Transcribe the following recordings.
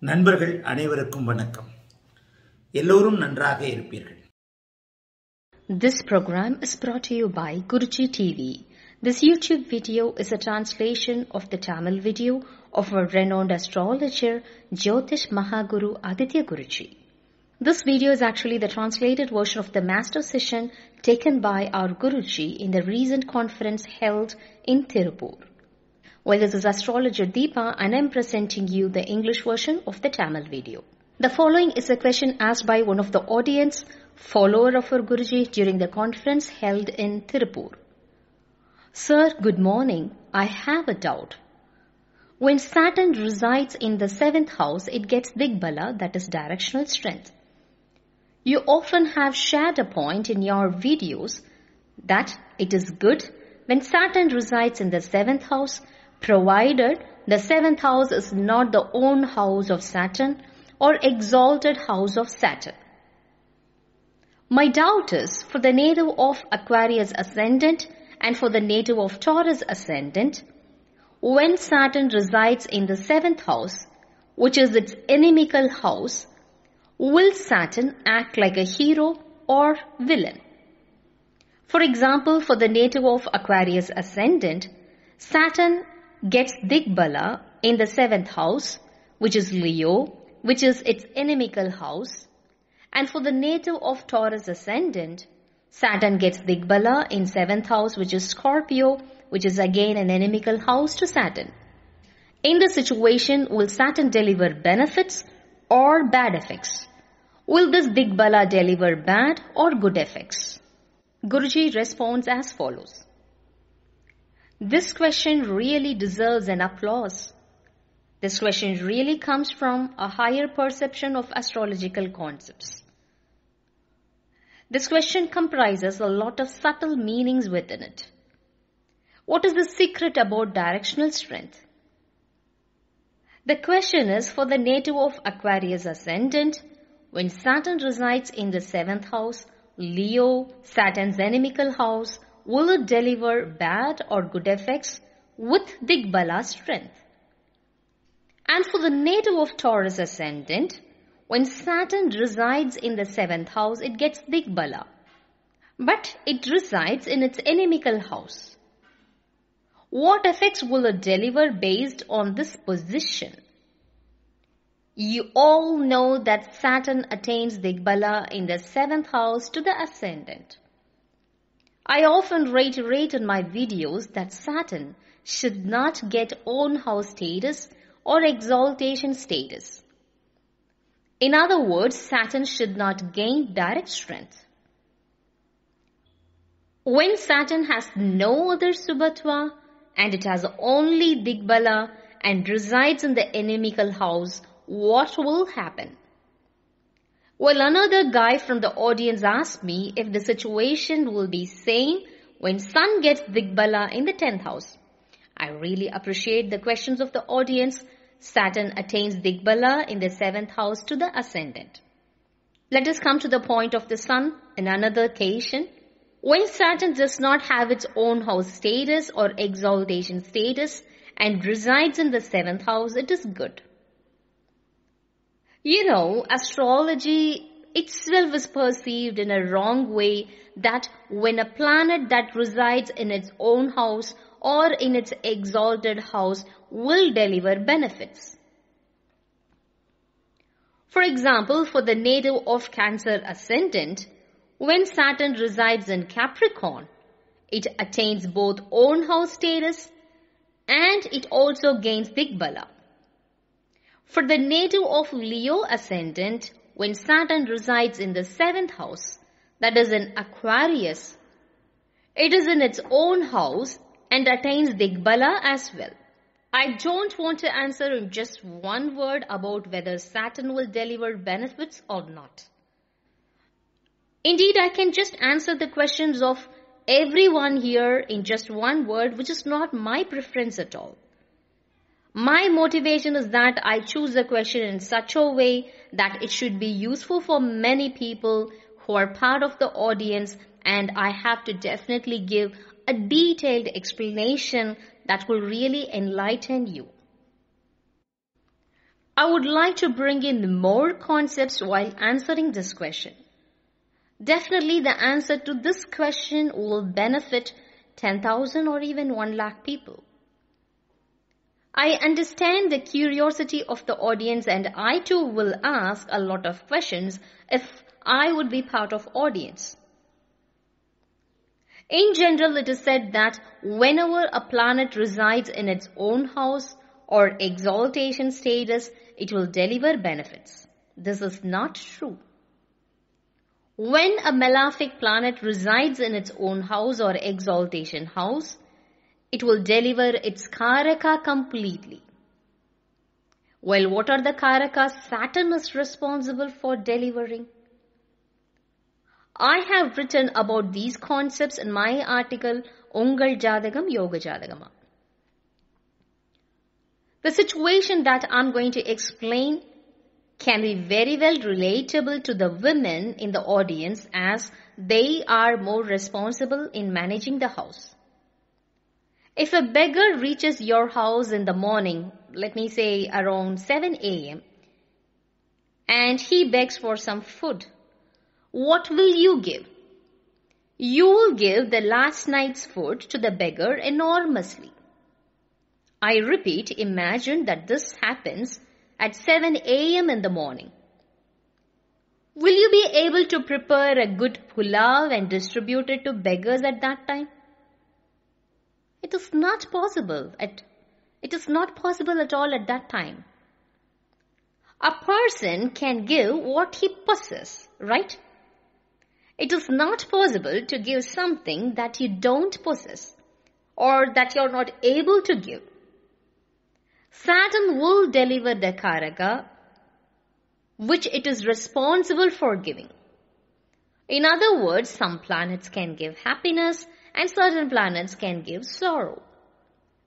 நண்பர்கள் அனைவருக்கும் வணக்கம் எல்லோரும் நன்றாக இருப்பீர்கள் This program is brought to you by Guruji TV. This YouTube video is a translation of the Tamil video of our renowned astrologer Jyotish Mahaguru Aditya Guruji. This video is actually the translated version of the master session taken by our Guruji in the recent conference held in Tirupur. Well, this is astrologer Deepa and I'm presenting you the English version of the Tamil video. The following is a question asked by one of the audience, follower of our Guruji during the conference held in Tirupur. Sir, good morning. I have a doubt. When Saturn resides in the seventh house, it gets Digbala, that is directional strength. You often have shared a point in your videos that it is good when Saturn resides in the seventh house, provided the seventh house is not the own house of Saturn or exalted house of Saturn. My doubt is for the native of Aquarius ascendant and for the native of Taurus ascendant, when Saturn resides in the seventh house, which is its inimical house, will Saturn act like a hero or villain? For example, for the native of Aquarius ascendant, Saturn gets Digbala in the seventh house, which is Leo, which is its inimical house. And for the native of Taurus ascendant, Saturn gets Digbala in seventh house, which is Scorpio, which is again an inimical house to Saturn. In this situation, will Saturn deliver benefits or bad effects? Will this Digbala deliver bad or good effects? Guruji responds as follows. This question really deserves an applause. This question really comes from a higher perception of astrological concepts. This question comprises a lot of subtle meanings within it. What is the secret about directional strength? The question is for the native of Aquarius ascendant, when Saturn resides in the seventh house, Leo, Saturn's inimical house, will it deliver bad or good effects with Digbala strength? And for the native of Taurus ascendant, when Saturn resides in the seventh house, it gets Digbala. But it resides in its inimical house. What effects will it deliver based on this position? You all know that Saturn attains Digbala in the seventh house to the ascendant. I often reiterate in my videos that Saturn should not get own house status or exaltation status. In other words, Saturn should not gain direct strength. When Saturn has no other Subhatva and it has only Digbala and resides in the inimical house, what will happen? Well, another guy from the audience asked me if the situation will be same when Sun gets Digbala in the 10th house. I really appreciate the questions of the audience. Saturn attains Digbala in the 7th house to the ascendant. Let us come to the point of the Sun in another occasion. When Saturn does not have its own house status or exaltation status and resides in the 7th house, it is good. You know, astrology itself is perceived in a wrong way that when a planet that resides in its own house or in its exalted house will deliver benefits. For example, for the native of Cancer ascendant, when Saturn resides in Capricorn, it attains both own house status and it also gains big Digbala. For the native of Leo ascendant, when Saturn resides in the seventh house, that is in Aquarius, it is in its own house and attains Digbala as well. I don't want to answer in just one word about whether Saturn will deliver benefits or not. Indeed, I can just answer the questions of everyone here in just one word, which is not my preference at all. My motivation is that I choose the question in such a way that it should be useful for many people who are part of the audience and I have to definitely give a detailed explanation that will really enlighten you. I would like to bring in more concepts while answering this question. Definitely the answer to this question will benefit 10,000 or even 1 lakh people. I understand the curiosity of the audience and I too will ask a lot of questions if I would be part of audience. In general, it is said that whenever a planet resides in its own house or exaltation status, it will deliver benefits. This is not true. When a malefic planet resides in its own house or exaltation house, it will deliver its karaka completely. Well, what are the karakas Saturn is responsible for delivering? I have written about these concepts in my article Ungal Jadagam Yoga Jadagama. The situation that I'm going to explain can be very well relatable to the women in the audience as they are more responsible in managing the house. If a beggar reaches your house in the morning, let me say around 7 a.m., and he begs for some food, what will you give? You will give the last night's food to the beggar enormously. I repeat, imagine that this happens at 7 a.m. in the morning. Will you be able to prepare a good pulav and distribute it to beggars at that time? It is not possible at it is not possible at all at that time. A person can give what he possesses, right? It is not possible to give something that you don't possess or that you're not able to give. Saturn will deliver the karaka which it is responsible for giving. In other words, some planets can give happiness and certain planets can give sorrow.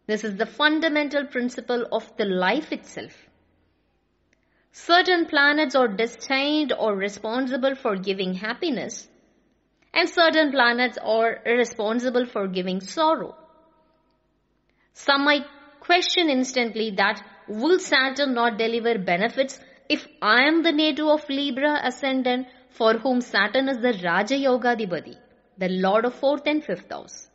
This is the fundamental principle of the life itself. Certain planets are destined or responsible for giving happiness and certain planets are responsible for giving sorrow. Some might question instantly that will Saturn not deliver benefits if I am the native of Libra ascendant for whom Saturn is the Raja Yoga Dibadi, the Lord of fourth and fifth house?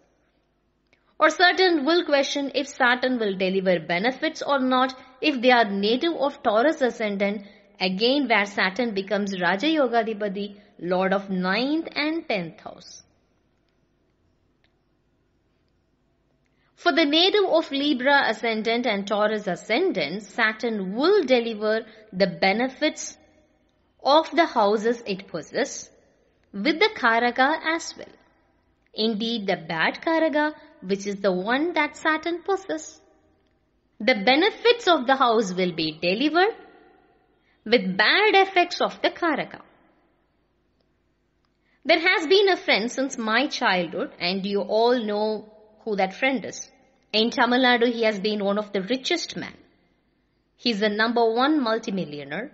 Or certain will question if Saturn will deliver benefits or not if they are native of Taurus ascendant, again where Saturn becomes Raja Yoga Dibadi, Lord of ninth and tenth house. For the native of Libra ascendant and Taurus ascendant, Saturn will deliver the benefits of the houses it possesses with the Karaka as well. Indeed, the bad Karaka, which is the one that Saturn possesses. The benefits of the house will be delivered with bad effects of the Karaka. There has been a friend since my childhood and you all know who that friend is. In Tamil Nadu, he has been one of the richest men. He's the number one multimillionaire.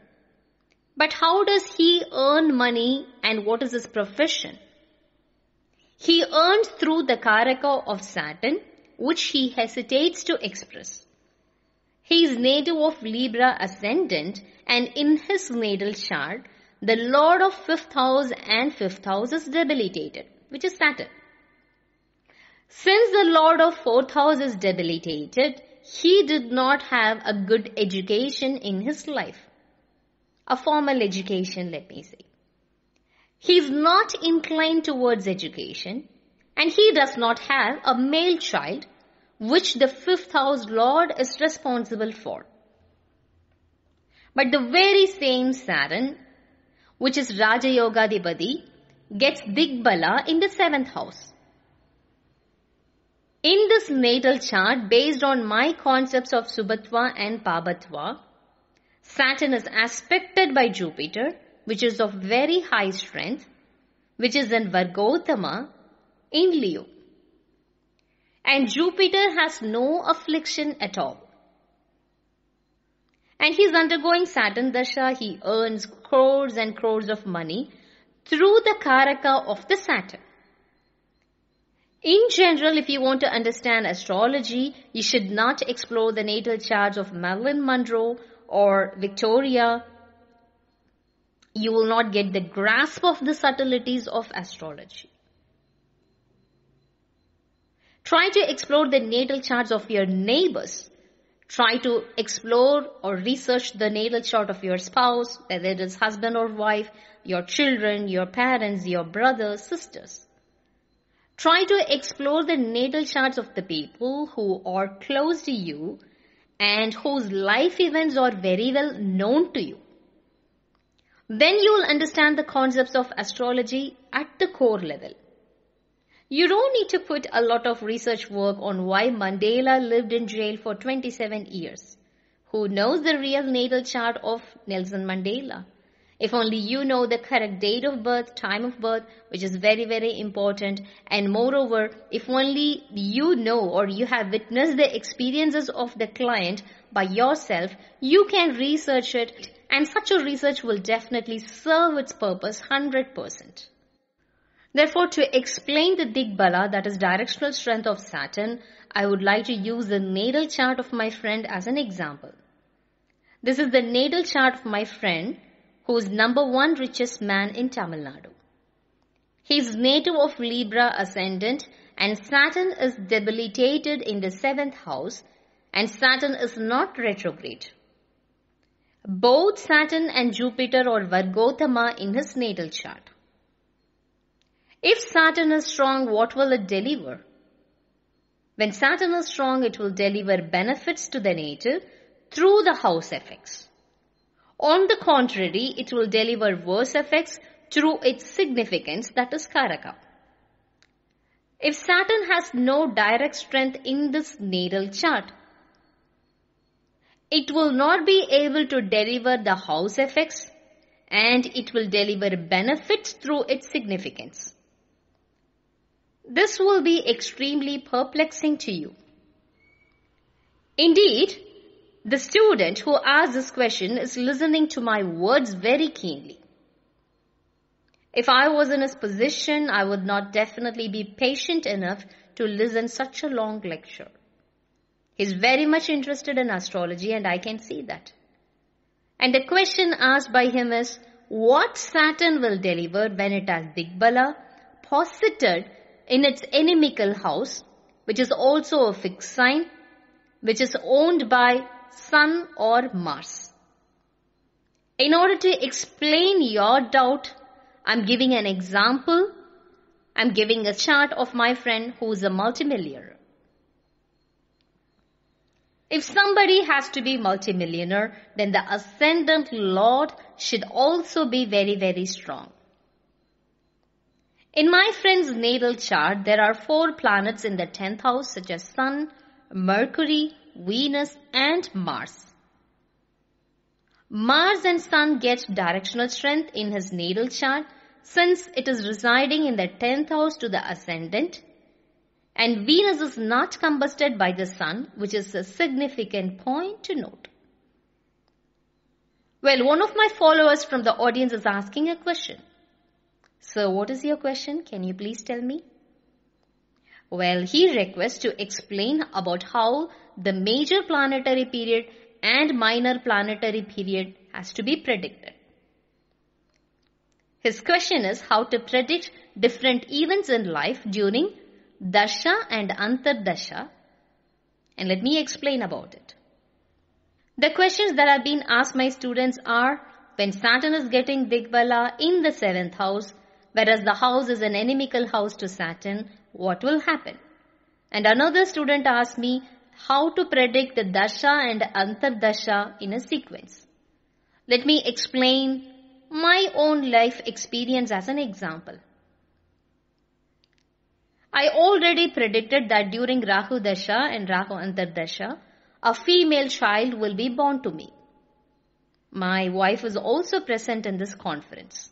But how does he earn money and what is his profession? He earns through the Karaka of Saturn, which he hesitates to express. He is native of Libra ascendant and in his natal chart, the Lord of fifth house and fifth house is debilitated, which is Saturn. Since the Lord of fourth house is debilitated, he did not have a good education in his life. A formal education, let me say. He is not inclined towards education and he does not have a male child which the fifth house lord is responsible for. But the very same Saturn, which is Raja Yoga Dibadi, gets Digbala in the seventh house. In this natal chart, based on my concepts of Subhatva and Pabatva, Saturn is aspected by Jupiter, which is of very high strength, which is in Vargottama in Leo. And Jupiter has no affliction at all. And he's undergoing Saturn Dasha. He earns crores and crores of money through the Karaka of the Saturn. In general, if you want to understand astrology, you should not explore the natal charts of Marilyn Monroe or Victoria, you will not get the grasp of the subtleties of astrology. Try to explore the natal charts of your neighbors. Try to explore or research the natal chart of your spouse, whether it is husband or wife, your children, your parents, your brothers, sisters. Try to explore the natal charts of the people who are close to you and whose life events are very well known to you. Then you will understand the concepts of astrology at the core level. You don't need to put a lot of research work on why Mandela lived in jail for 27 years. Who knows the real natal chart of Nelson Mandela? If only you know the correct date of birth, time of birth, which is very, very important. And moreover, if only you know or you have witnessed the experiences of the client by yourself, you can research it and such a research will definitely serve its purpose 100%. Therefore, to explain the Digbala, that is directional strength of Saturn, I would like to use the natal chart of my friend as an example. This is the natal chart of my friend who is number one richest man in Tamil Nadu. He is native of Libra ascendant and Saturn is debilitated in the seventh house and Saturn is not retrograde. Both Saturn and Jupiter are Vargottama in his natal chart. If Saturn is strong, what will it deliver? When Saturn is strong, it will deliver benefits to the native through the house effects. On the contrary, it will deliver worse effects through its significance, that is Karaka. If Saturn has no direct strength in this natal chart, it will not be able to deliver the house effects and it will deliver benefits through its significance. This will be extremely perplexing to you. Indeed, the student who asked this question is listening to my words very keenly. If I was in his position, I would not definitely be patient enough to listen such a long lecture. He's very much interested in astrology and I can see that. And the question asked by him is, what Saturn will deliver when it has Digbala posited in its inimical house, which is also a fixed sign, which is owned by Sun or Mars. In order to explain your doubt, I'm giving an example. I'm giving a chart of my friend who is a multimillionaire. If somebody has to be multimillionaire, then the ascendant lord should also be very, very strong. In my friend's natal chart, there are four planets in the 10th house such as Sun, Mercury, Venus and Mars. Mars and Sun get directional strength in his natal chart since it is residing in the 10th house to the ascendant and Venus is not combusted by the Sun which is a significant point to note. Well, one of my followers from the audience is asking a question. So what is your question? Can you please tell me? Well, he requests to explain about how the major planetary period and minor planetary period has to be predicted. His question is how to predict different events in life during Dasha and Antardasha. And let me explain about it. The questions that have been asked my students are when Saturn is getting Digbala in the seventh house, whereas the house is an inimical house to Saturn, what will happen? And another student asked me how to predict the Dasha and Antardasha in a sequence. Let me explain my own life experience as an example. I already predicted that during Rahu Dasha and Rahu Antardasha, a female child will be born to me. My wife was also present in this conference.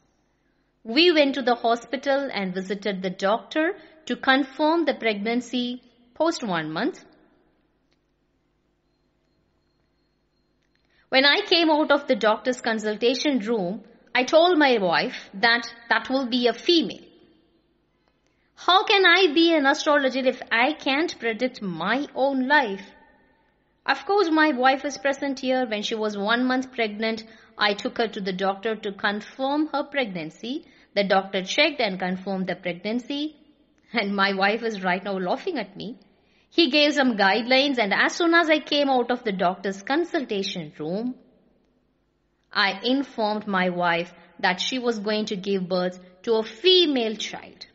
We went to the hospital and visited the doctor to confirm the pregnancy post one month. When I came out of the doctor's consultation room, I told my wife that that will be a female. How can I be an astrologer if I can't predict my own life? Of course, my wife is present here. When she was one month pregnant, I took her to the doctor to confirm her pregnancy. The doctor checked and confirmed the pregnancy. And my wife is right now laughing at me. He gave some guidelines, and as soon as I came out of the doctor's consultation room, I informed my wife that she was going to give birth to a female child.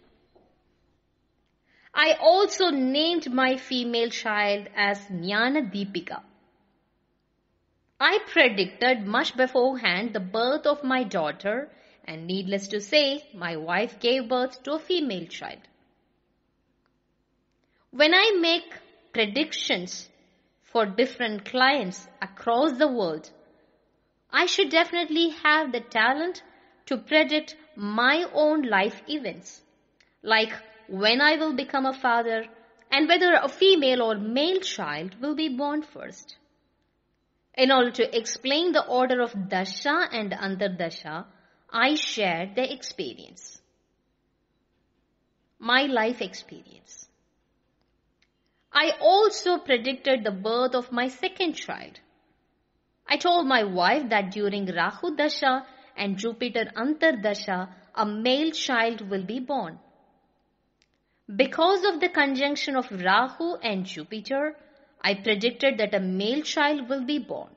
I also named my female child as Jnana Deepika. I predicted much beforehand the birth of my daughter, and needless to say, my wife gave birth to a female child. When I make predictions for different clients across the world, I should definitely have the talent to predict my own life events, like when I will become a father and whether a female or male child will be born first. In order to explain the order of Dasha and Antardasha, I shared the experience. My life experience. I also predicted the birth of my second child. I told my wife that during Rahu Dasha and Jupiter Antar Dasha, a male child will be born. Because of the conjunction of Rahu and Jupiter, I predicted that a male child will be born.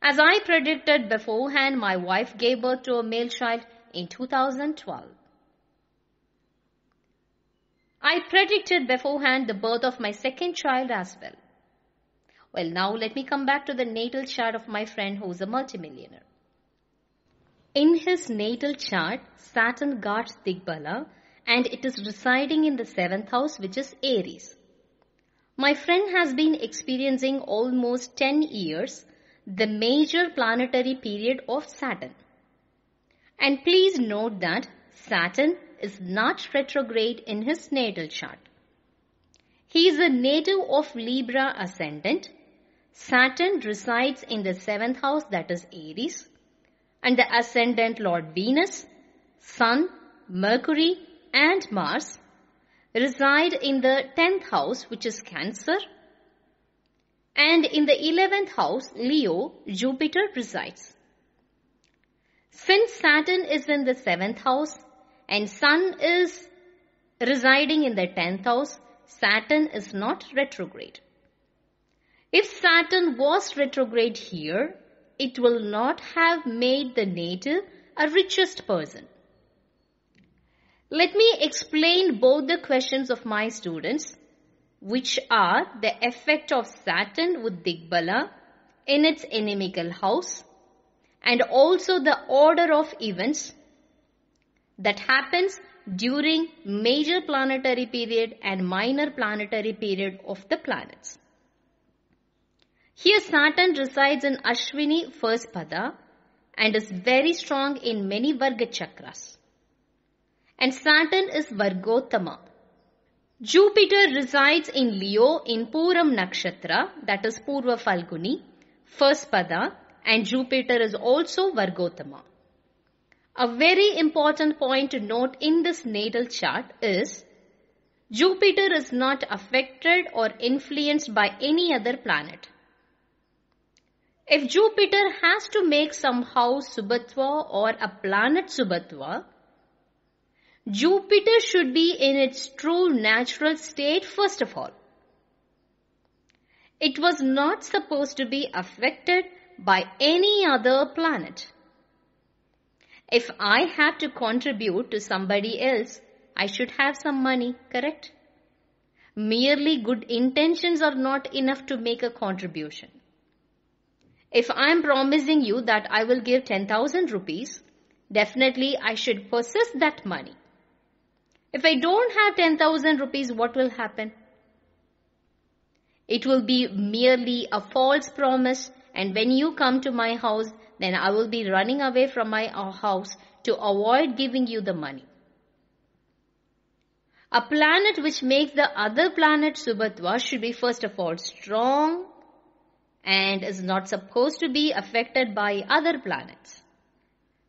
As I predicted beforehand, my wife gave birth to a male child in 2012. I predicted beforehand the birth of my second child as well. Well, now let me come back to the natal chart of my friend who is a multimillionaire. In his natal chart, Saturn guards Digbala and it is residing in the seventh house, which is Aries. My friend has been experiencing almost 10 years the major planetary period of Saturn. And please note that Saturn is not retrograde in his natal chart. He is a native of Libra ascendant. Saturn resides in the seventh house, that is Aries, and the ascendant Lord Venus, Sun, Mercury, and Mars reside in the 10th house, which is Cancer, and in the 11th house, Leo, Jupiter resides. Since Saturn is in the 7th house and Sun is residing in the 10th house, Saturn is not retrograde. If Saturn was retrograde here, it will not have made the native a richest person. Let me explain both the questions of my students, which are the effect of Saturn with Digbala in its inimical house and also the order of events that happens during major planetary period and minor planetary period of the planets. Here Saturn resides in Ashwini first pada and is very strong in many Varga chakras. And Saturn is Vargottama. Jupiter resides in Leo in Puram Nakshatra, that is Purva Falguni, first pada, and Jupiter is also Vargottama. A very important point to note in this natal chart is Jupiter is not affected or influenced by any other planet. If Jupiter has to make some house Subhatva or a planet Subhatva, Jupiter should be in its true natural state first of all. It was not supposed to be affected by any other planet. If I had to contribute to somebody else, I should have some money, correct? Merely good intentions are not enough to make a contribution. If I am promising you that I will give 10,000 rupees, definitely I should possess that money. If I don't have 10,000 rupees, what will happen? It will be merely a false promise and when you come to my house, then I will be running away from my uh, house to avoid giving you the money. A planet which makes the other planet Subhatva should be first of all strong and is not supposed to be affected by other planets.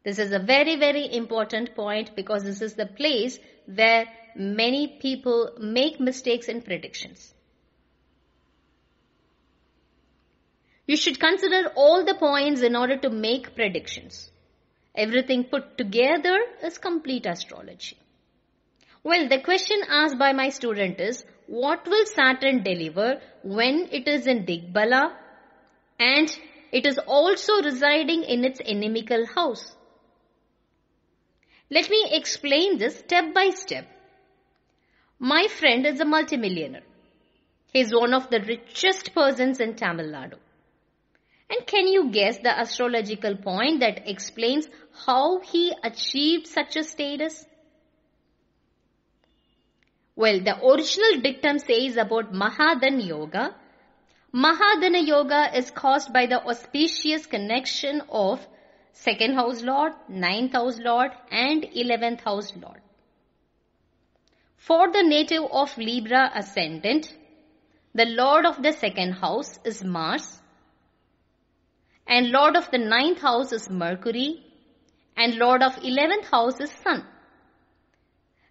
This is a very, very important point because this is the place where many people make mistakes in predictions. You should consider all the points in order to make predictions. Everything put together is complete astrology. Well, the question asked by my student is, what will Saturn deliver when it is in Digbala and it is also residing in its inimical house? Let me explain this step by step. My friend is a multimillionaire. He is one of the richest persons in Tamil Nadu. And can you guess the astrological point that explains how he achieved such a status? Well, the original dictum says about Mahadana Yoga. Mahadana Yoga is caused by the auspicious connection of second house lord, ninth house lord, and eleventh house lord. For the native of Libra ascendant, the lord of the second house is Mars, and lord of the ninth house is Mercury, and lord of eleventh house is Sun.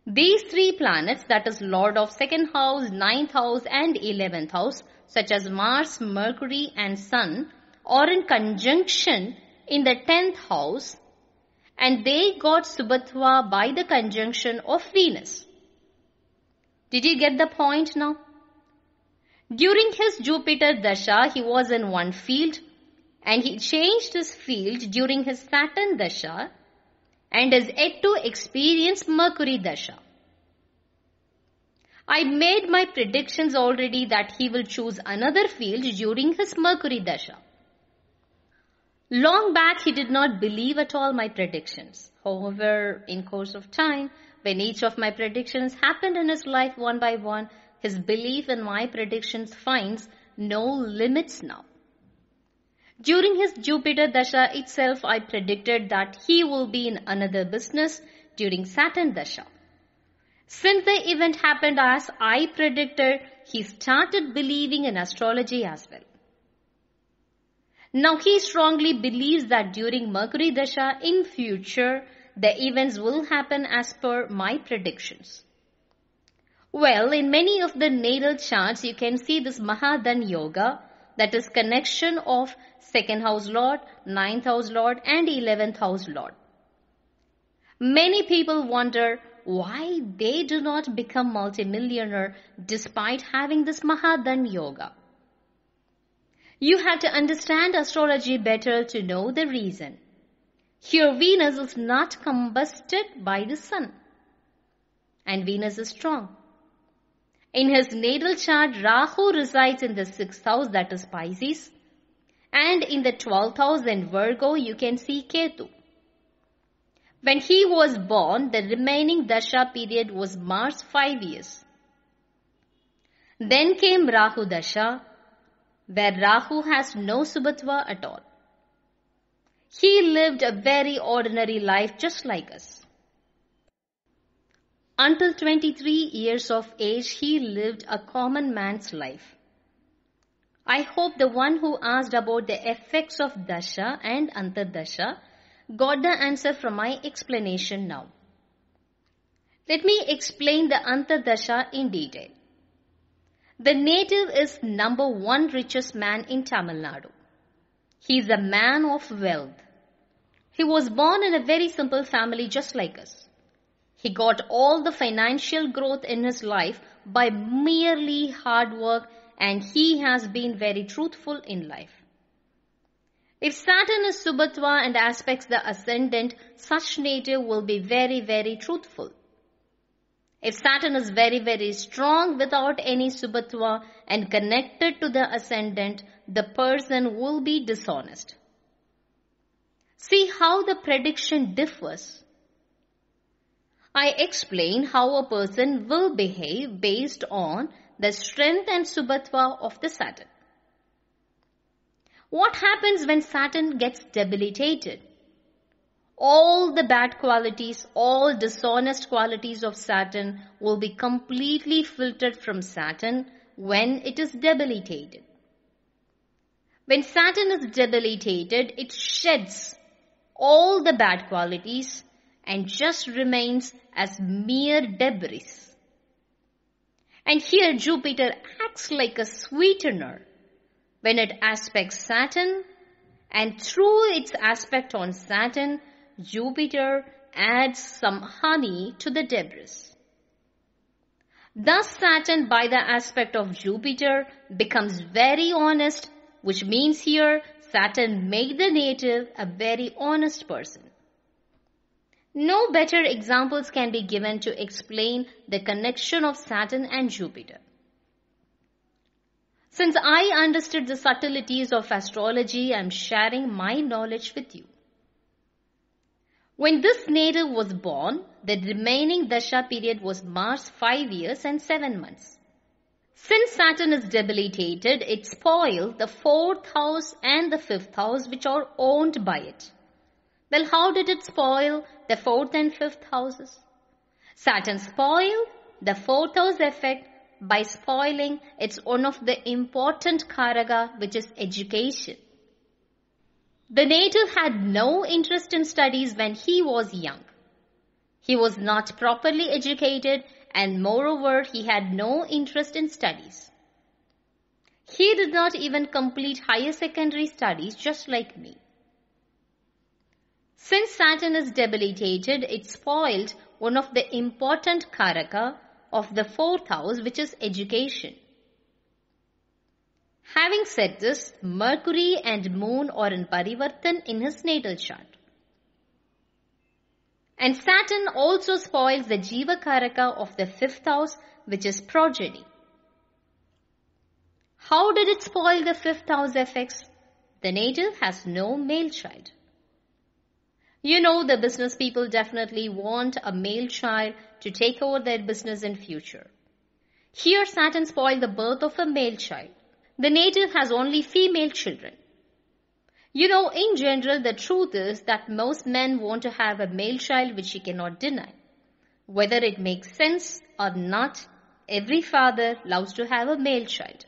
These three planets, that is lord of second house, ninth house, and eleventh house, such as Mars, Mercury, and Sun, are in conjunction in the 10th house and they got Subhatva by the conjunction of Venus. Did you get the point now? During his Jupiter Dasha, he was in one field and he changed his field during his Saturn Dasha and is yet to experience Mercury Dasha. I made my predictions already that he will choose another field during his Mercury Dasha. Long back he did not believe at all my predictions. However, in course of time, when each of my predictions happened in his life one by one, his belief in my predictions finds no limits now. During his Jupiter Dasha itself, I predicted that he will be in another business during Saturn Dasha. Since the event happened as I predicted, he started believing in astrology as well. Now he strongly believes that during Mercury Dasha in future, the events will happen as per my predictions. Well, in many of the natal charts, you can see this Mahadana Yoga, that is connection of second house lord, ninth house lord, and eleventh house lord. Many people wonder why they do not become multimillionaire despite having this Mahadhan Yoga. You have to understand astrology better to know the reason. Here Venus is not combusted by the sun. And Venus is strong. In his natal chart, Rahu resides in the sixth house, that is Pisces. And in the twelfth house in Virgo, you can see Ketu. When he was born, the remaining Dasha period was Mars 5 years. Then came Rahu Dasha, where Rahu has no Subhatva at all. He lived a very ordinary life just like us. Until 23 years of age, he lived a common man's life. I hope the one who asked about the effects of Dasha and Antardasha got the answer from my explanation now. Let me explain the Antardasha in detail. The native is number one richest man in Tamil Nadu. He is a man of wealth. He was born in a very simple family just like us. He got all the financial growth in his life by merely hard work and he has been very truthful in life. If Saturn is Subhatva and aspects the ascendant, such native will be very, very truthful. If Saturn is very, very strong without any Subhatva and connected to the ascendant, the person will be dishonest. See how the prediction differs. I explain how a person will behave based on the strength and Subhatva of the Saturn. What happens when Saturn gets debilitated? All the bad qualities, all dishonest qualities of Saturn will be completely filtered from Saturn when it is debilitated. When Saturn is debilitated, it sheds all the bad qualities and just remains as mere debris. And here Jupiter acts like a sweetener when it aspects Saturn and through its aspect on Saturn, Jupiter adds some honey to the debris. Thus Saturn by the aspect of Jupiter becomes very honest, which means here Saturn made the native a very honest person. No better examples can be given to explain the connection of Saturn and Jupiter. Since I understood the subtleties of astrology, I am sharing my knowledge with you. When this native was born, the remaining Dasha period was Mars 5 years and 7 months. Since Saturn is debilitated, it spoiled the fourth house and the fifth house which are owned by it. Well, how did it spoil the fourth and fifth houses? Saturn spoiled the fourth house effect by spoiling its one of the important karaka which is education. The native had no interest in studies when he was young. He was not properly educated and moreover he had no interest in studies. He did not even complete higher secondary studies just like me. Since Saturn is debilitated, it spoiled one of the important karaka of the fourth house which is education. Having said this, Mercury and Moon are in Parivartan in his natal chart. And Saturn also spoils the Jiva Karaka of the fifth house, which is progeny. How did it spoil the fifth house effects? The native has no male child. You know the business people definitely want a male child to take over their business in future. Here Saturn spoiled the birth of a male child. The native has only female children. You know, in general, the truth is that most men want to have a male child which he cannot deny. Whether it makes sense or not, every father loves to have a male child.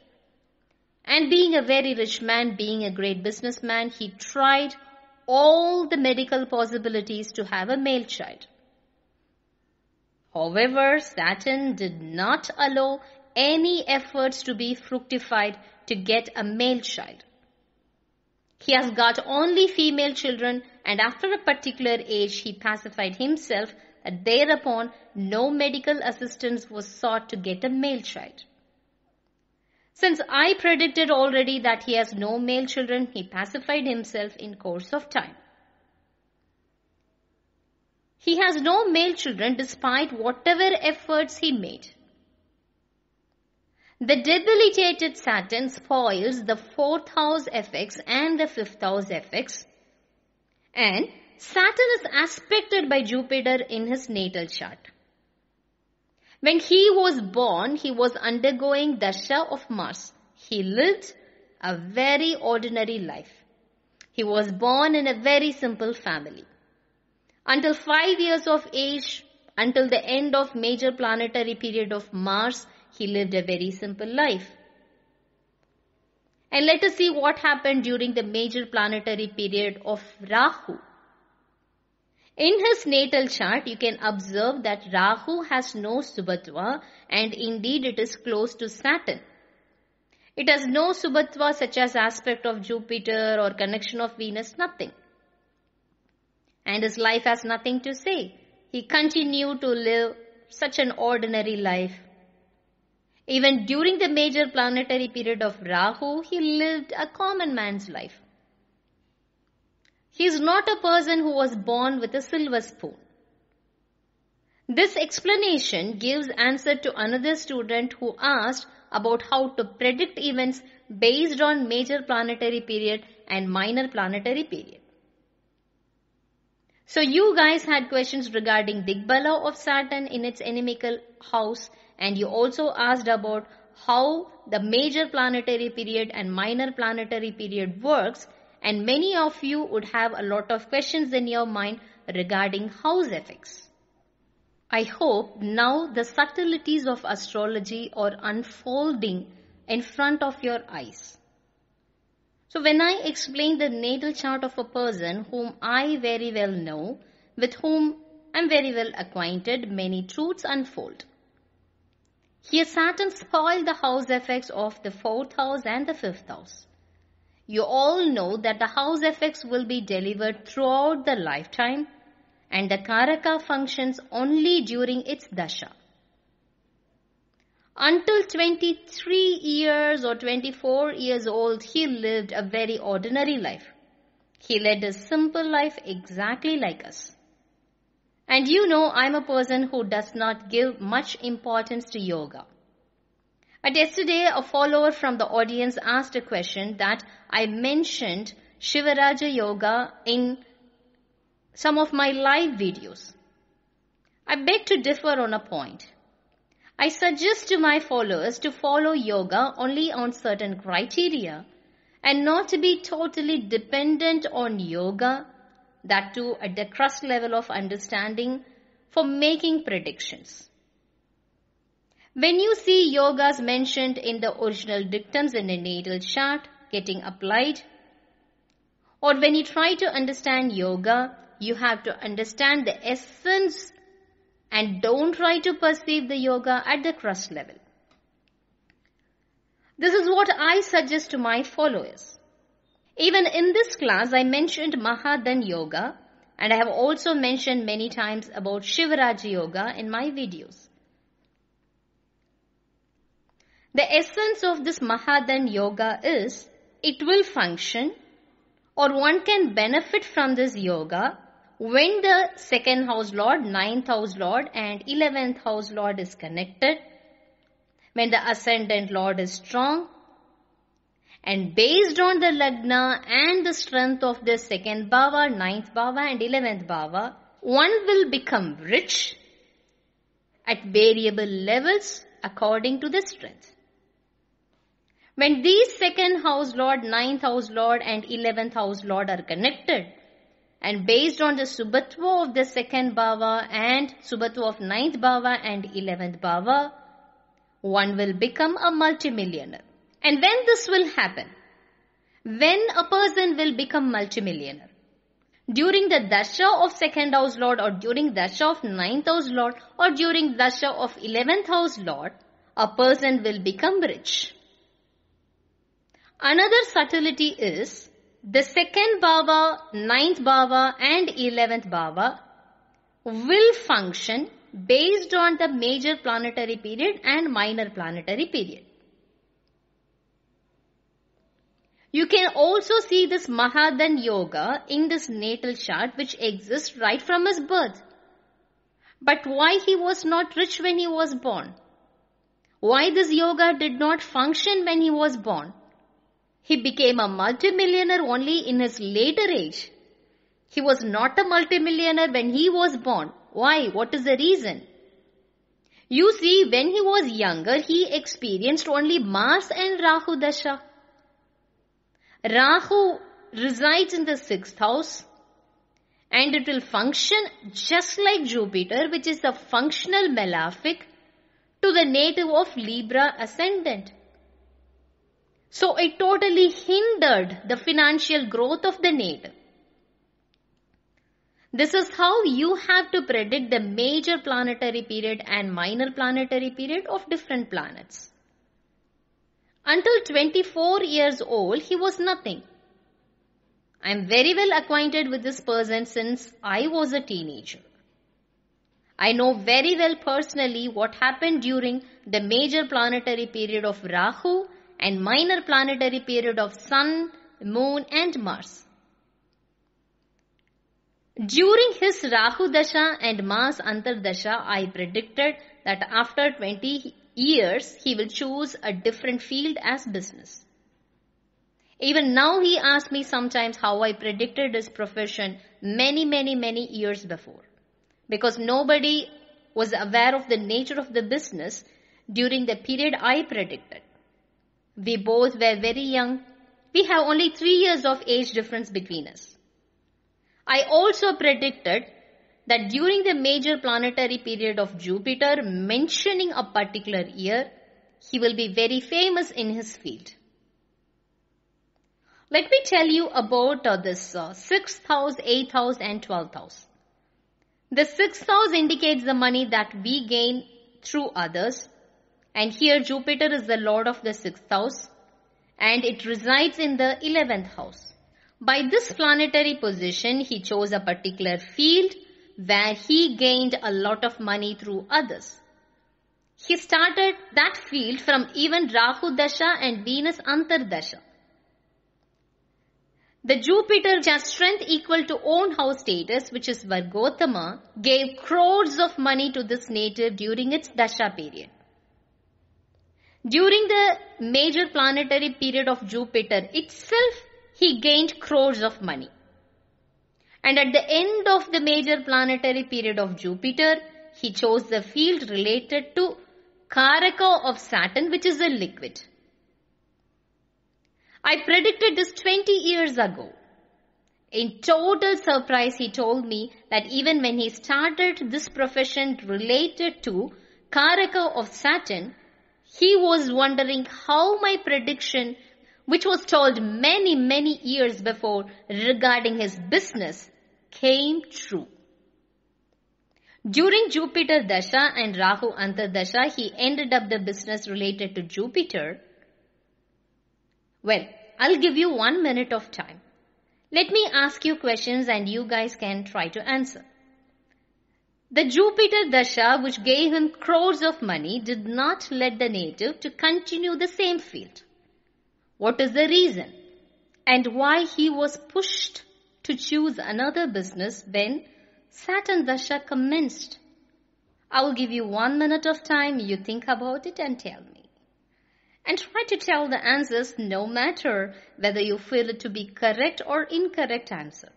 And being a very rich man, being a great businessman, he tried all the medical possibilities to have a male child. However, Saturn did not allow any efforts to be fructified to get a male child. He has got only female children and after a particular age he pacified himself that thereupon no medical assistance was sought to get a male child. Since I predicted already that he has no male children, he pacified himself in course of time. He has no male children despite whatever efforts he made. The debilitated Saturn spoils the fourth house effects and the fifth house effects. And Saturn is aspected by Jupiter in his natal chart. When he was born, he was undergoing Dasha of Mars. He lived a very ordinary life. He was born in a very simple family. Until five years of age, until the end of major planetary period of Mars, he lived a very simple life. And let us see what happened during the major planetary period of Rahu. In his natal chart, you can observe that Rahu has no Subhatva and indeed it is close to Saturn. It has no Subhatva such as aspect of Jupiter or connection of Venus, nothing. And his life has nothing to say. He continued to live such an ordinary life even during the major planetary period of Rahu, he lived a common man's life. He is not a person who was born with a silver spoon. This explanation gives answer to another student who asked about how to predict events based on major planetary period and minor planetary period. So you guys had questions regarding Digbala of Saturn in its inimical house and you also asked about how the major planetary period and minor planetary period works and many of you would have a lot of questions in your mind regarding house effects. I hope now the subtleties of astrology are unfolding in front of your eyes. So when I explain the natal chart of a person whom I very well know, with whom I'm very well acquainted, many truths unfold. Here Saturn spoiled the house effects of the fourth house and the fifth house. You all know that the house effects will be delivered throughout the lifetime and the Karaka functions only during its dasha. Until 23 years or 24 years old, he lived a very ordinary life. He led a simple life exactly like us. And you know, I'm a person who does not give much importance to yoga. But yesterday, a follower from the audience asked a question that I mentioned Shivaraja Yoga in some of my live videos. I beg to differ on a point. I suggest to my followers to follow yoga only on certain criteria and not to be totally dependent on yoga, that too at the crust level of understanding for making predictions. When you see yogas mentioned in the original dictums in a natal chart getting applied, or when you try to understand yoga, you have to understand the essence and don't try to perceive the yoga at the crust level. This is what I suggest to my followers. Even in this class, I mentioned Mahadhan Yoga and I have also mentioned many times about Shivaraja Yoga in my videos. The essence of this Mahadhan Yoga is it will function or one can benefit from this yoga when the second house lord, ninth house lord and eleventh house lord is connected, when the ascendant lord is strong, and based on the lagna and the strength of the second bhava, ninth bhava and eleventh bhava, one will become rich at variable levels according to the strength. When these second house lord, ninth house lord and eleventh house lord are connected, and based on the Subhatva of the second bhava and Subhatva of ninth bhava and eleventh bhava, one will become a multimillionaire. And when this will happen? When a person will become multimillionaire? During the dasha of second house lord or during dasha of ninth house lord or during dasha of eleventh house lord, a person will become rich. Another subtlety is the second bhava, ninth bhava and eleventh bhava will function based on the major planetary period and minor planetary period. You can also see this Mahadhan Yoga in this natal chart which exists right from his birth. But why he was not rich when he was born? Why this yoga did not function when he was born? He became a multimillionaire only in his later age. He was not a multimillionaire when he was born. Why? What is the reason? You see, when he was younger, he experienced only Mars and Rahu Dasha. Rahu resides in the sixth house and it will function just like Jupiter, which is the functional malefic to the native of Libra ascendant. So it totally hindered the financial growth of the native. This is how you have to predict the major planetary period and minor planetary period of different planets. Until 24 years old, he was nothing. I am very well acquainted with this person since I was a teenager. I know very well personally what happened during the major planetary period of Rahu and minor planetary period of Sun, Moon and Mars. During his Rahu Dasha and Mars Antar Antardasha, I predicted that after 20 years, he will choose a different field as business. Even now, he asks me sometimes how I predicted his profession many, many, many years before. Because nobody was aware of the nature of the business during the period I predicted. We both were very young. We have only three years of age difference between us. I also predicted that during the major planetary period of Jupiter, mentioning a particular year, he will be very famous in his field. Let me tell you about uh, this uh, 6th house, 8th house and 12th house. The 6th house indicates the money that we gain through others and here Jupiter is the lord of the 6th house and it resides in the 11th house. By this planetary position, he chose a particular field where he gained a lot of money through others. He started that field from even Rahu Dasha and Venus Antardasha. The Jupiter which has strength equal to own house status, which is Vargottama, gave crores of money to this native during its Dasha period. During the major planetary period of Jupiter itself, he gained crores of money. And at the end of the major planetary period of Jupiter, he chose the field related to Karaka of Saturn, which is a liquid. I predicted this 20 years ago. In total surprise, he told me that even when he started this profession related to Karaka of Saturn, he was wondering how my prediction, which was told many, many years before regarding his business, came true. During Jupiter Dasha and Rahu Antardasha, he ended up the business related to Jupiter. Well, I'll give you one minute of time. Let me ask you questions and you guys can try to answer. The Jupiter Dasha, which gave him crores of money, did not let the native to continue the same field. What is the reason? And why he was pushed to choose another business when Saturn Dasha commenced? I will give you one minute of time. You think about it and tell me. And try to tell the answers no matter whether you feel it to be correct or incorrect answer.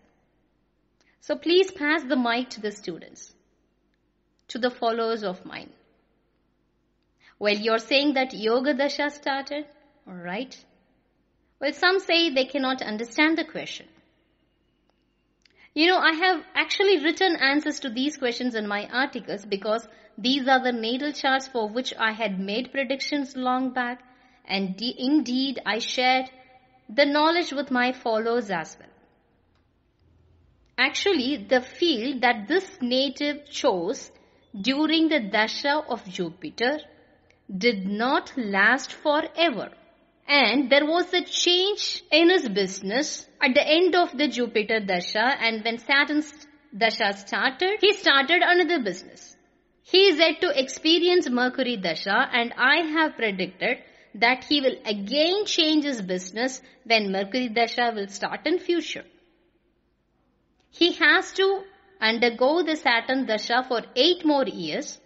So please pass the mic to the students to the followers of mine. Well, you're saying that Yoga Dasha started, alright? Well, some say they cannot understand the question. You know, I have actually written answers to these questions in my articles because these are the natal charts for which I had made predictions long back and de- indeed I shared the knowledge with my followers as well. Actually, the field that this native chose during the Dasha of Jupiter did not last forever. And there was a change in his business at the end of the Jupiter Dasha and when Saturn's Dasha started, he started another business. He is yet to experience Mercury Dasha and I have predicted that he will again change his business when Mercury Dasha will start in future. He has to undergo the Saturn Dasha for 8 more years.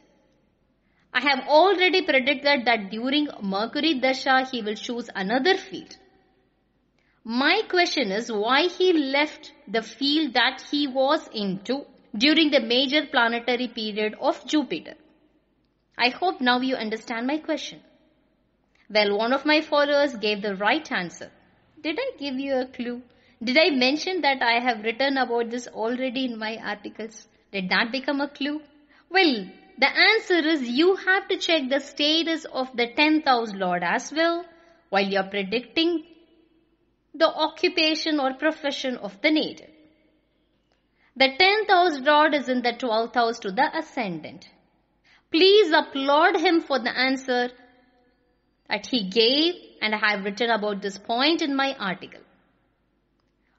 I have already predicted that during Mercury Dasha he will choose another field. My question is why he left the field that he was into during the major planetary period of Jupiter. I hope now you understand my question. Well, one of my followers gave the right answer. Did I give you a clue? Did I mention that I have written about this already in my articles? Did that become a clue? Well, the answer is you have to check the status of the 10th house lord as well while you're predicting the occupation or profession of the native. The 10th house lord is in the 12th house to the ascendant. Please applaud him for the answer that he gave and I have written about this point in my article.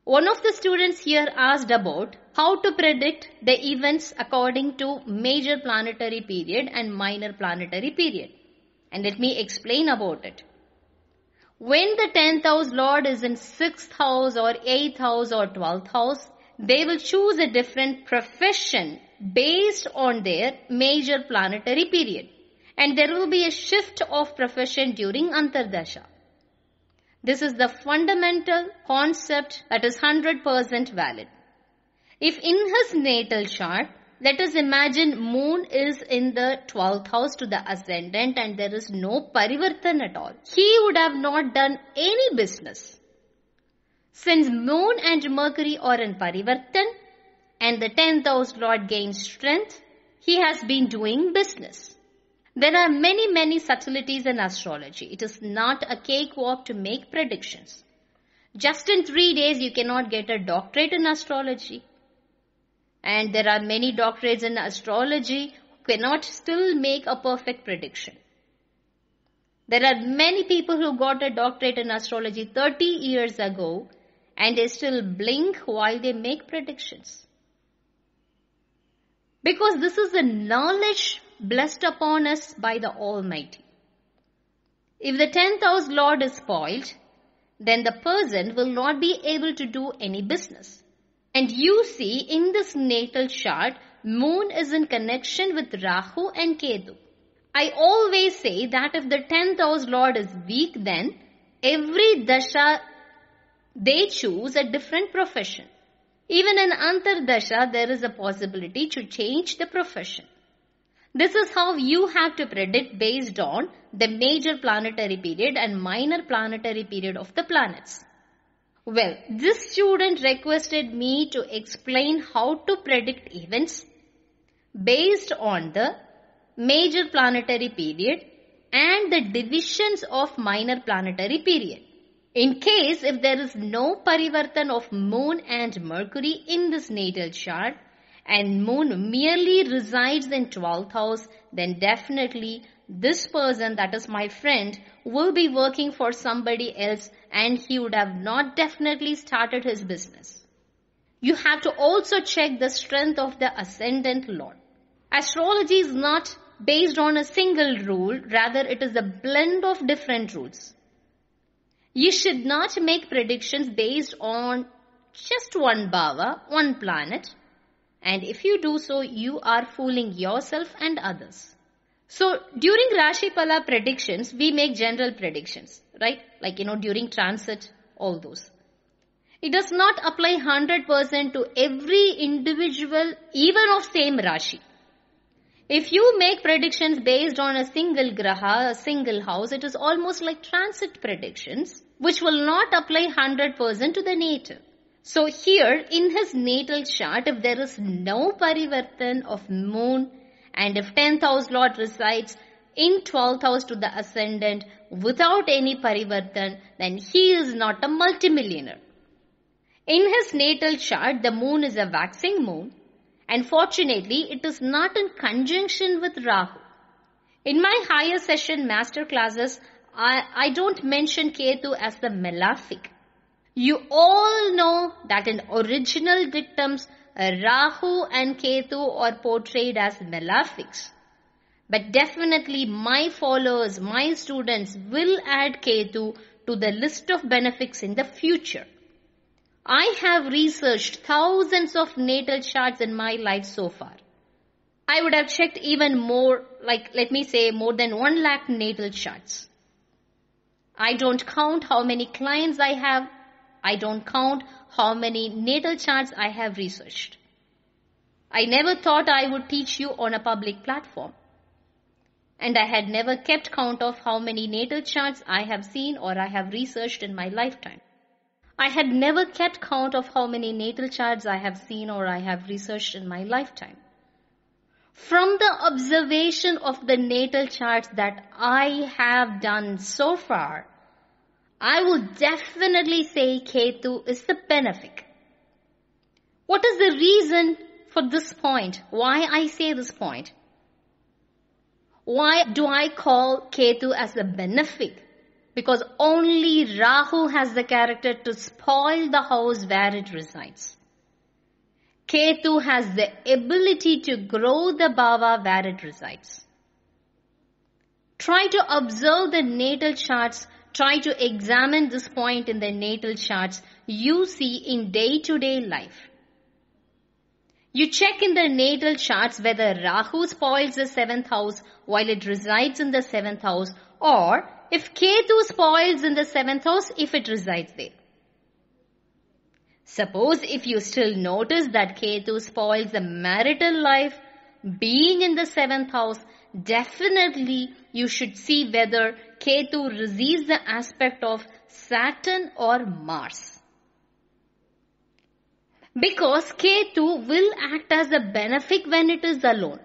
One of the students here asked about how to predict the events according to major planetary period and minor planetary period. And let me explain about it. When the 10th house lord is in 6th house or 8th house or 12th house, they will choose a different profession based on their major planetary period. And there will be a shift of profession during Antardasha. This is the fundamental concept that is 100% valid. If in his natal chart, let us imagine moon is in the 12th house to the ascendant and there is no parivartan at all. He would have not done any business. Since moon and Mercury are in parivartan and the 10th house lord gains strength, he has been doing business. There are many, many subtleties in astrology. It is not a cakewalk to make predictions. Just in three days, you cannot get a doctorate in astrology. And there are many doctorates in astrology who cannot still make a perfect prediction. There are many people who got a doctorate in astrology 30 years ago and they still blink while they make predictions. Because this is the knowledge blessed upon us by the Almighty. If the 10th house lord is spoiled, then the person will not be able to do any business. And you see in this natal chart, moon is in connection with Rahu and Ketu. I always say that if the 10th house lord is weak, then every dasha they choose a different profession. Even in Antar Dasha, there is a possibility to change the profession. This is how you have to predict based on the major planetary period and minor planetary period of the planets. Well, this student requested me to explain how to predict events based on the major planetary period and the divisions of minor planetary period. In case if there is no parivartan of moon and mercury in this natal chart and moon merely resides in 12th house, then definitely this person, that is my friend, will be working for somebody else and he would have not definitely started his business. You have to also check the strength of the ascendant lord. Astrology is not based on a single rule, rather it is a blend of different rules. You should not make predictions based on just one bhava, one planet. And if you do so, you are fooling yourself and others. So during Rashi Pala predictions, we make general predictions, right? Like, you know, during transit, all those. It does not apply 100% to every individual, even of same Rashi. If you make predictions based on a single graha, a single house, it is almost like transit predictions, which will not apply 100% to the native. So here in his natal chart, if there is no parivartan of moon and if 10th house lord resides in 12th house to the ascendant without any parivartan, then he is not a multimillionaire. In his natal chart, the moon is a waxing moon and fortunately it is not in conjunction with Rahu. In my higher session master classes, I, I don't mention Ketu as the malefic. You all know that in original dictums, Rahu and Ketu are portrayed as malefics. But definitely my followers, my students will add Ketu to the list of benefics in the future. I have researched thousands of natal charts in my life so far. I would have checked even more, like let me say more than one lakh natal charts. I don't count how many clients I have. I don't count how many natal charts I have researched. I never thought I would teach you on a public platform. And I had never kept count of how many natal charts I have seen or I have researched in my lifetime. I had never kept count of how many natal charts I have seen or I have researched in my lifetime. From the observation of the natal charts that I have done so far, I will definitely say Ketu is the benefic. What is the reason for this point? Why I say this point? Why do I call Ketu as the benefic? Because only Rahu has the character to spoil the house where it resides. Ketu has the ability to grow the bhava where it resides. Try to observe the natal charts. Try to examine this point in the natal charts you see in day to day life. You check in the natal charts whether Rahu spoils the seventh house while it resides in the seventh house or if Ketu spoils in the seventh house if it resides there. Suppose if you still notice that Ketu spoils the marital life being in the seventh house, definitely you should see whether Ketu receives the aspect of Saturn or Mars. Because Ketu will act as a benefic when it is alone.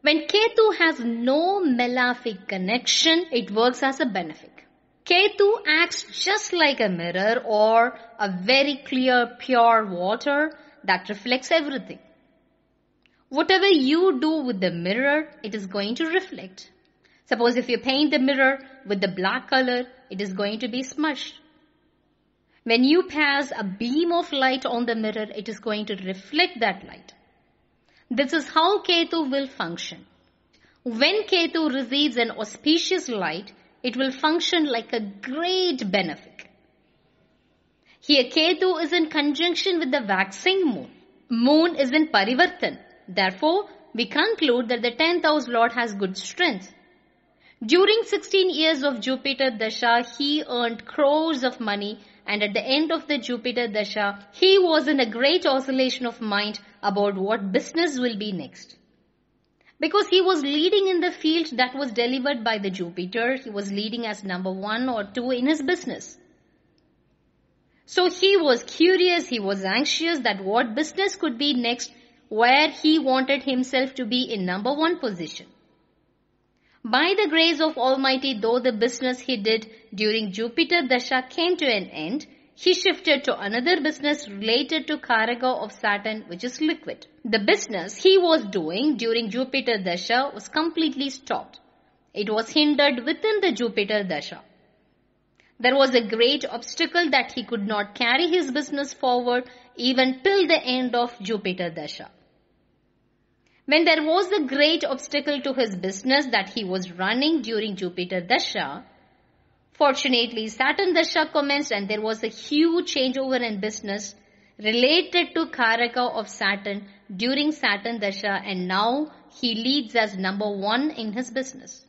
When Ketu has no malefic connection, it works as a benefic. Ketu acts just like a mirror or a very clear, pure water that reflects everything. Whatever you do with the mirror, it is going to reflect. Suppose if you paint the mirror with the black color, it is going to be smudged. When you pass a beam of light on the mirror, it is going to reflect that light. This is how Ketu will function. When Ketu receives an auspicious light, it will function like a great benefic. Here Ketu is in conjunction with the waxing moon. Moon is in Parivartan. Therefore, we conclude that the 10th house lord has good strength. During 16 years of Jupiter Dasha, he earned crores of money and at the end of the Jupiter Dasha, he was in a great oscillation of mind about what business will be next. Because he was leading in the field that was delivered by the Jupiter, he was leading as number one or two in his business. So he was curious, he was anxious that what business could be next where he wanted himself to be in number one position. By the grace of Almighty, though the business he did during Jupiter Dasha came to an end, he shifted to another business related to Karaka of Saturn, which is liquid. The business he was doing during Jupiter Dasha was completely stopped. It was hindered within the Jupiter Dasha. There was a great obstacle that he could not carry his business forward even till the end of Jupiter Dasha. When there was a great obstacle to his business that he was running during Jupiter Dasha, fortunately Saturn Dasha commenced and there was a huge changeover in business related to Karaka of Saturn during Saturn Dasha and now he leads as number one in his business.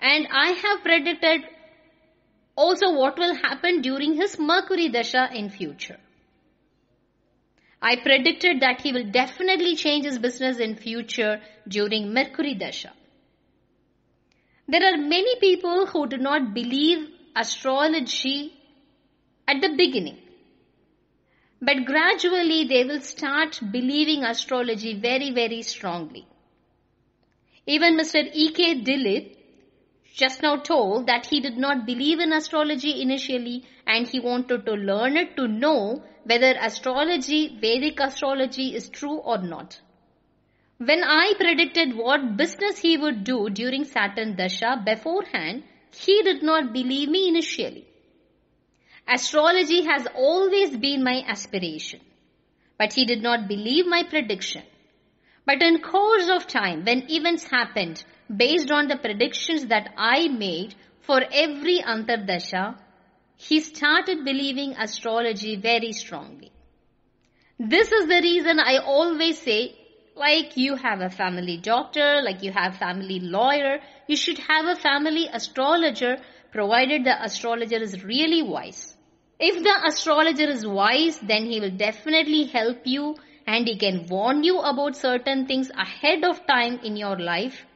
And I have predicted also what will happen during his Mercury Dasha in future. I predicted that he will definitely change his business in future during Mercury Dasha. There are many people who do not believe astrology at the beginning. But gradually they will start believing astrology very, very strongly. Even Mr. E.K. Dilip just now told that he did not believe in astrology initially and he wanted to learn it to know whether astrology, Vedic astrology is true or not. When I predicted what business he would do during Saturn Dasha beforehand, he did not believe me initially. Astrology has always been my aspiration, but he did not believe my prediction. But in course of time, when events happened based on the predictions that I made for every Antardasha, he started believing astrology very strongly. This is the reason I always say, like you have a family doctor, like you have family lawyer, you should have a family astrologer provided the astrologer is really wise. If the astrologer is wise, then he will definitely help you and he can warn you about certain things ahead of time in your life.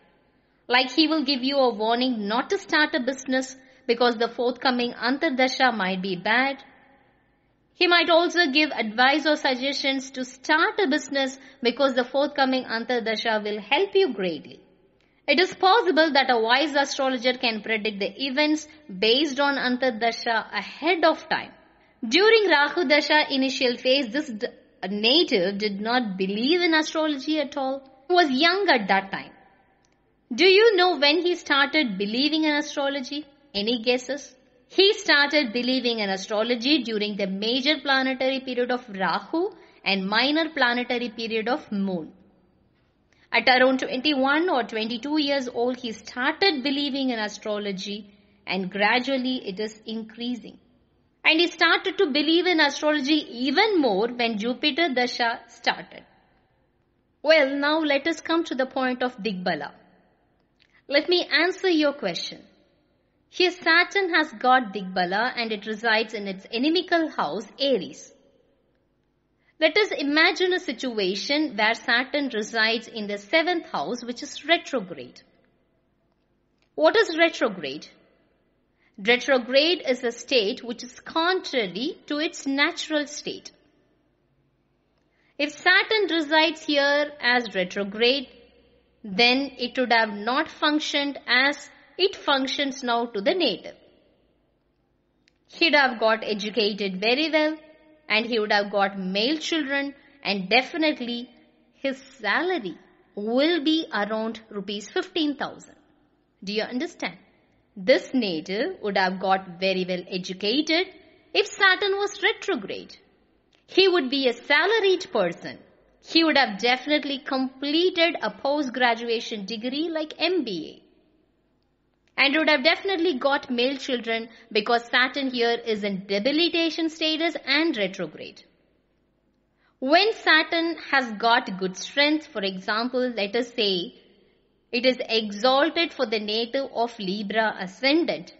Like he will give you a warning not to start a business because the forthcoming Antardasha might be bad. He might also give advice or suggestions to start a business because the forthcoming Antardasha will help you greatly. It is possible that a wise astrologer can predict the events based on Antardasha ahead of time. During Rahu Dasha initial phase, this native did not believe in astrology at all. He was young at that time. Do you know when he started believing in astrology? Any guesses? He started believing in astrology during the major planetary period of Rahu and minor planetary period of Moon. At around 21 or 22 years old, he started believing in astrology and gradually it is increasing. And he started to believe in astrology even more when Jupiter Dasha started. Well, now let us come to the point of Digbala. Let me answer your question. Here Saturn has got Digbala and it resides in its inimical house Aries. Let us imagine a situation where Saturn resides in the seventh house which is retrograde. What is retrograde? Retrograde is a state which is contrary to its natural state. If Saturn resides here as retrograde, then it would have not functioned as it functions now to the native. He'd have got educated very well and he would have got male children and definitely his salary will be around rupees 15,000. Do you understand? This native would have got very well educated if Saturn was retrograde. He would be a salaried person. He would have definitely completed a post graduation degree like MBA. And would have definitely got male children because Saturn here is in debilitation status and retrograde. When Saturn has got good strength, for example, let us say it is exalted for the native of Libra ascendant,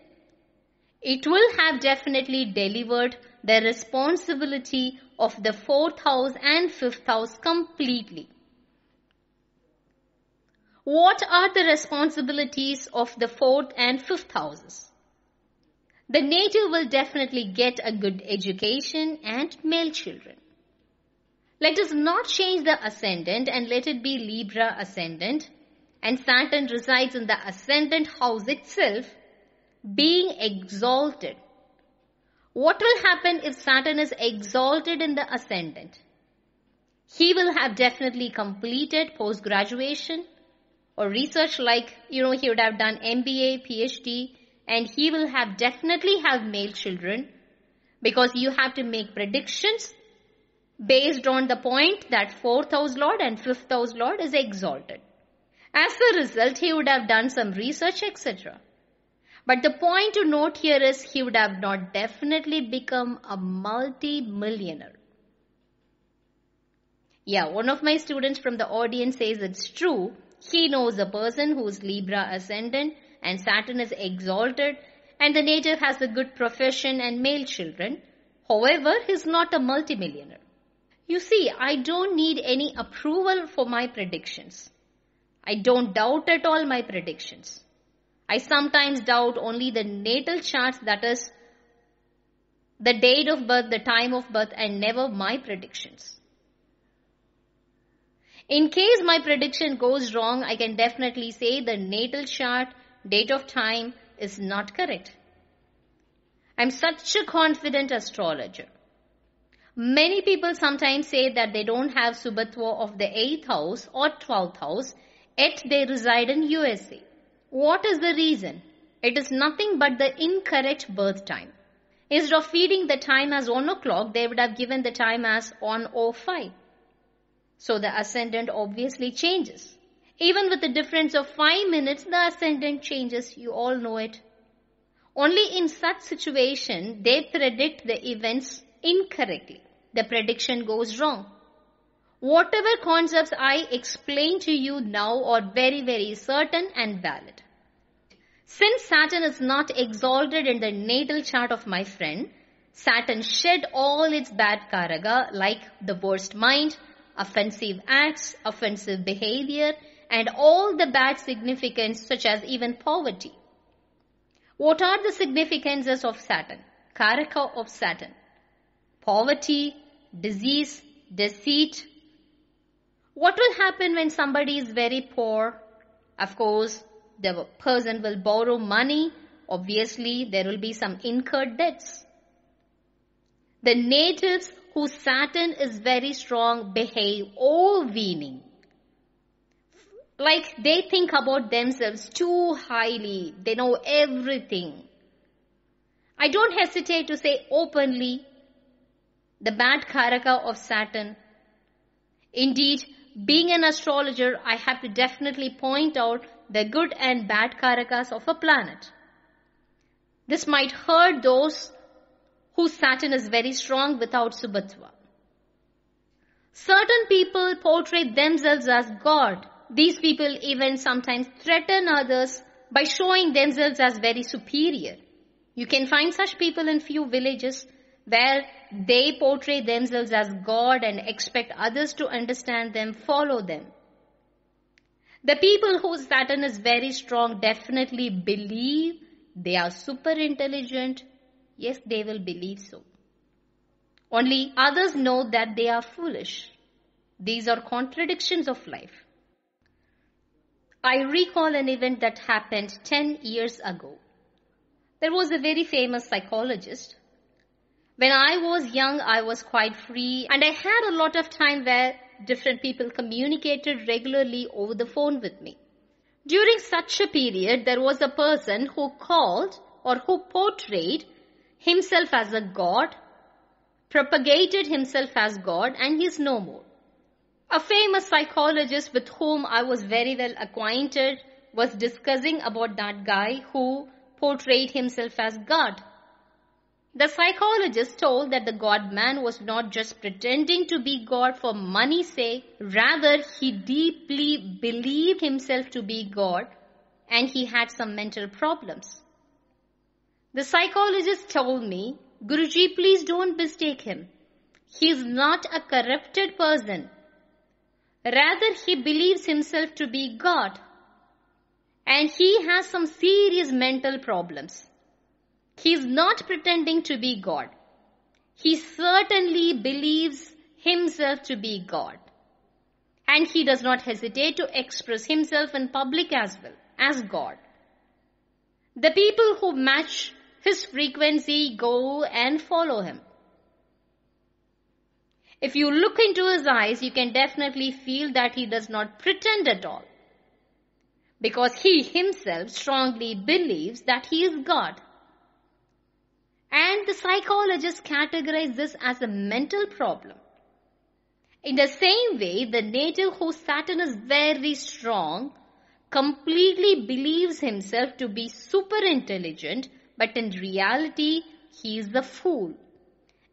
it will have definitely delivered the responsibility of the fourth house and fifth house completely. What are the responsibilities of the fourth and fifth houses? The native will definitely get a good education and male children. Let us not change the ascendant and let it be Libra ascendant and Saturn resides in the ascendant house itself being exalted. What will happen if Saturn is exalted in the ascendant? He will have definitely completed post graduation or research like, you know, he would have done MBA, PhD, and he will have definitely have male children because you have to make predictions based on the point that fourth house lord and fifth house lord is exalted. As a result, he would have done some research, etc. But the point to note here is he would have not definitely become a multi-millionaire. Yeah, one of my students from the audience says it's true. He knows a person who's Libra ascendant and Saturn is exalted and the native has a good profession and male children. However, he's not a multimillionaire. You see, I don't need any approval for my predictions. I don't doubt at all my predictions. I sometimes doubt only the natal charts, that is, the date of birth, the time of birth, and never my predictions. In case my prediction goes wrong, I can definitely say the natal chart, date of time is not correct. I'm such a confident astrologer. Many people sometimes say that they don't have Subhatwa of the 8th house or 12th house, yet they reside in USA. What is the reason? It is nothing but the incorrect birth time. Instead of feeding the time as 1 o'clock, they would have given the time as 105. So the ascendant obviously changes. Even with the difference of 5 minutes, the ascendant changes. You all know it. Only in such situation, they predict the events incorrectly. The prediction goes wrong. Whatever concepts I explain to you now are very, very certain and valid. Since Saturn is not exalted in the natal chart of my friend, Saturn shed all its bad karaka like the worst mind, offensive acts, offensive behavior, and all the bad significance such as even poverty. What are the significances of Saturn? Karaka of Saturn. Poverty, disease, deceit. What will happen when somebody is very poor? Of course, the person will borrow money. Obviously, there will be some incurred debts. The natives whose Saturn is very strong behave overweening. Like they think about themselves too highly. They know everything. I don't hesitate to say openly the bad karaka of Saturn. Indeed, being an astrologer, I have to definitely point out the good and bad karakas of a planet. This might hurt those whose Saturn is very strong without Subhatwa. Certain people portray themselves as God. These people even sometimes threaten others by showing themselves as very superior. You can find such people in few villages where they portray themselves as God and expect others to understand them, follow them. The people whose Saturn is very strong definitely believe they are super intelligent. Yes, they will believe so. Only others know that they are foolish. These are contradictions of life. I recall an event that happened 10 years ago. There was a very famous psychologist When I was young, I was quite free and I had a lot of time where different people communicated regularly over the phone with me. During such a period, there was a person who called or who portrayed himself as a god, propagated himself as God, and he is no more. A famous psychologist with whom I was very well acquainted was discussing about that guy who portrayed himself as God. The psychologist told that the God man was not just pretending to be God for money's sake, rather, he deeply believed himself to be God and he had some mental problems. The psychologist told me, Guruji, please don't mistake him. He is not a corrupted person. Rather, he believes himself to be God. And he has some serious mental problems. He is not pretending to be God. He certainly believes himself to be God. And he does not hesitate to express himself in public as well, as God. The people who match his frequency go and follow him. If you look into his eyes, you can definitely feel that he does not pretend at all. Because he himself strongly believes that he is God. And the psychologists categorize this as a mental problem. In the same way, the native whose Saturn is very strong completely believes himself to be super intelligent, but in reality, he is a fool.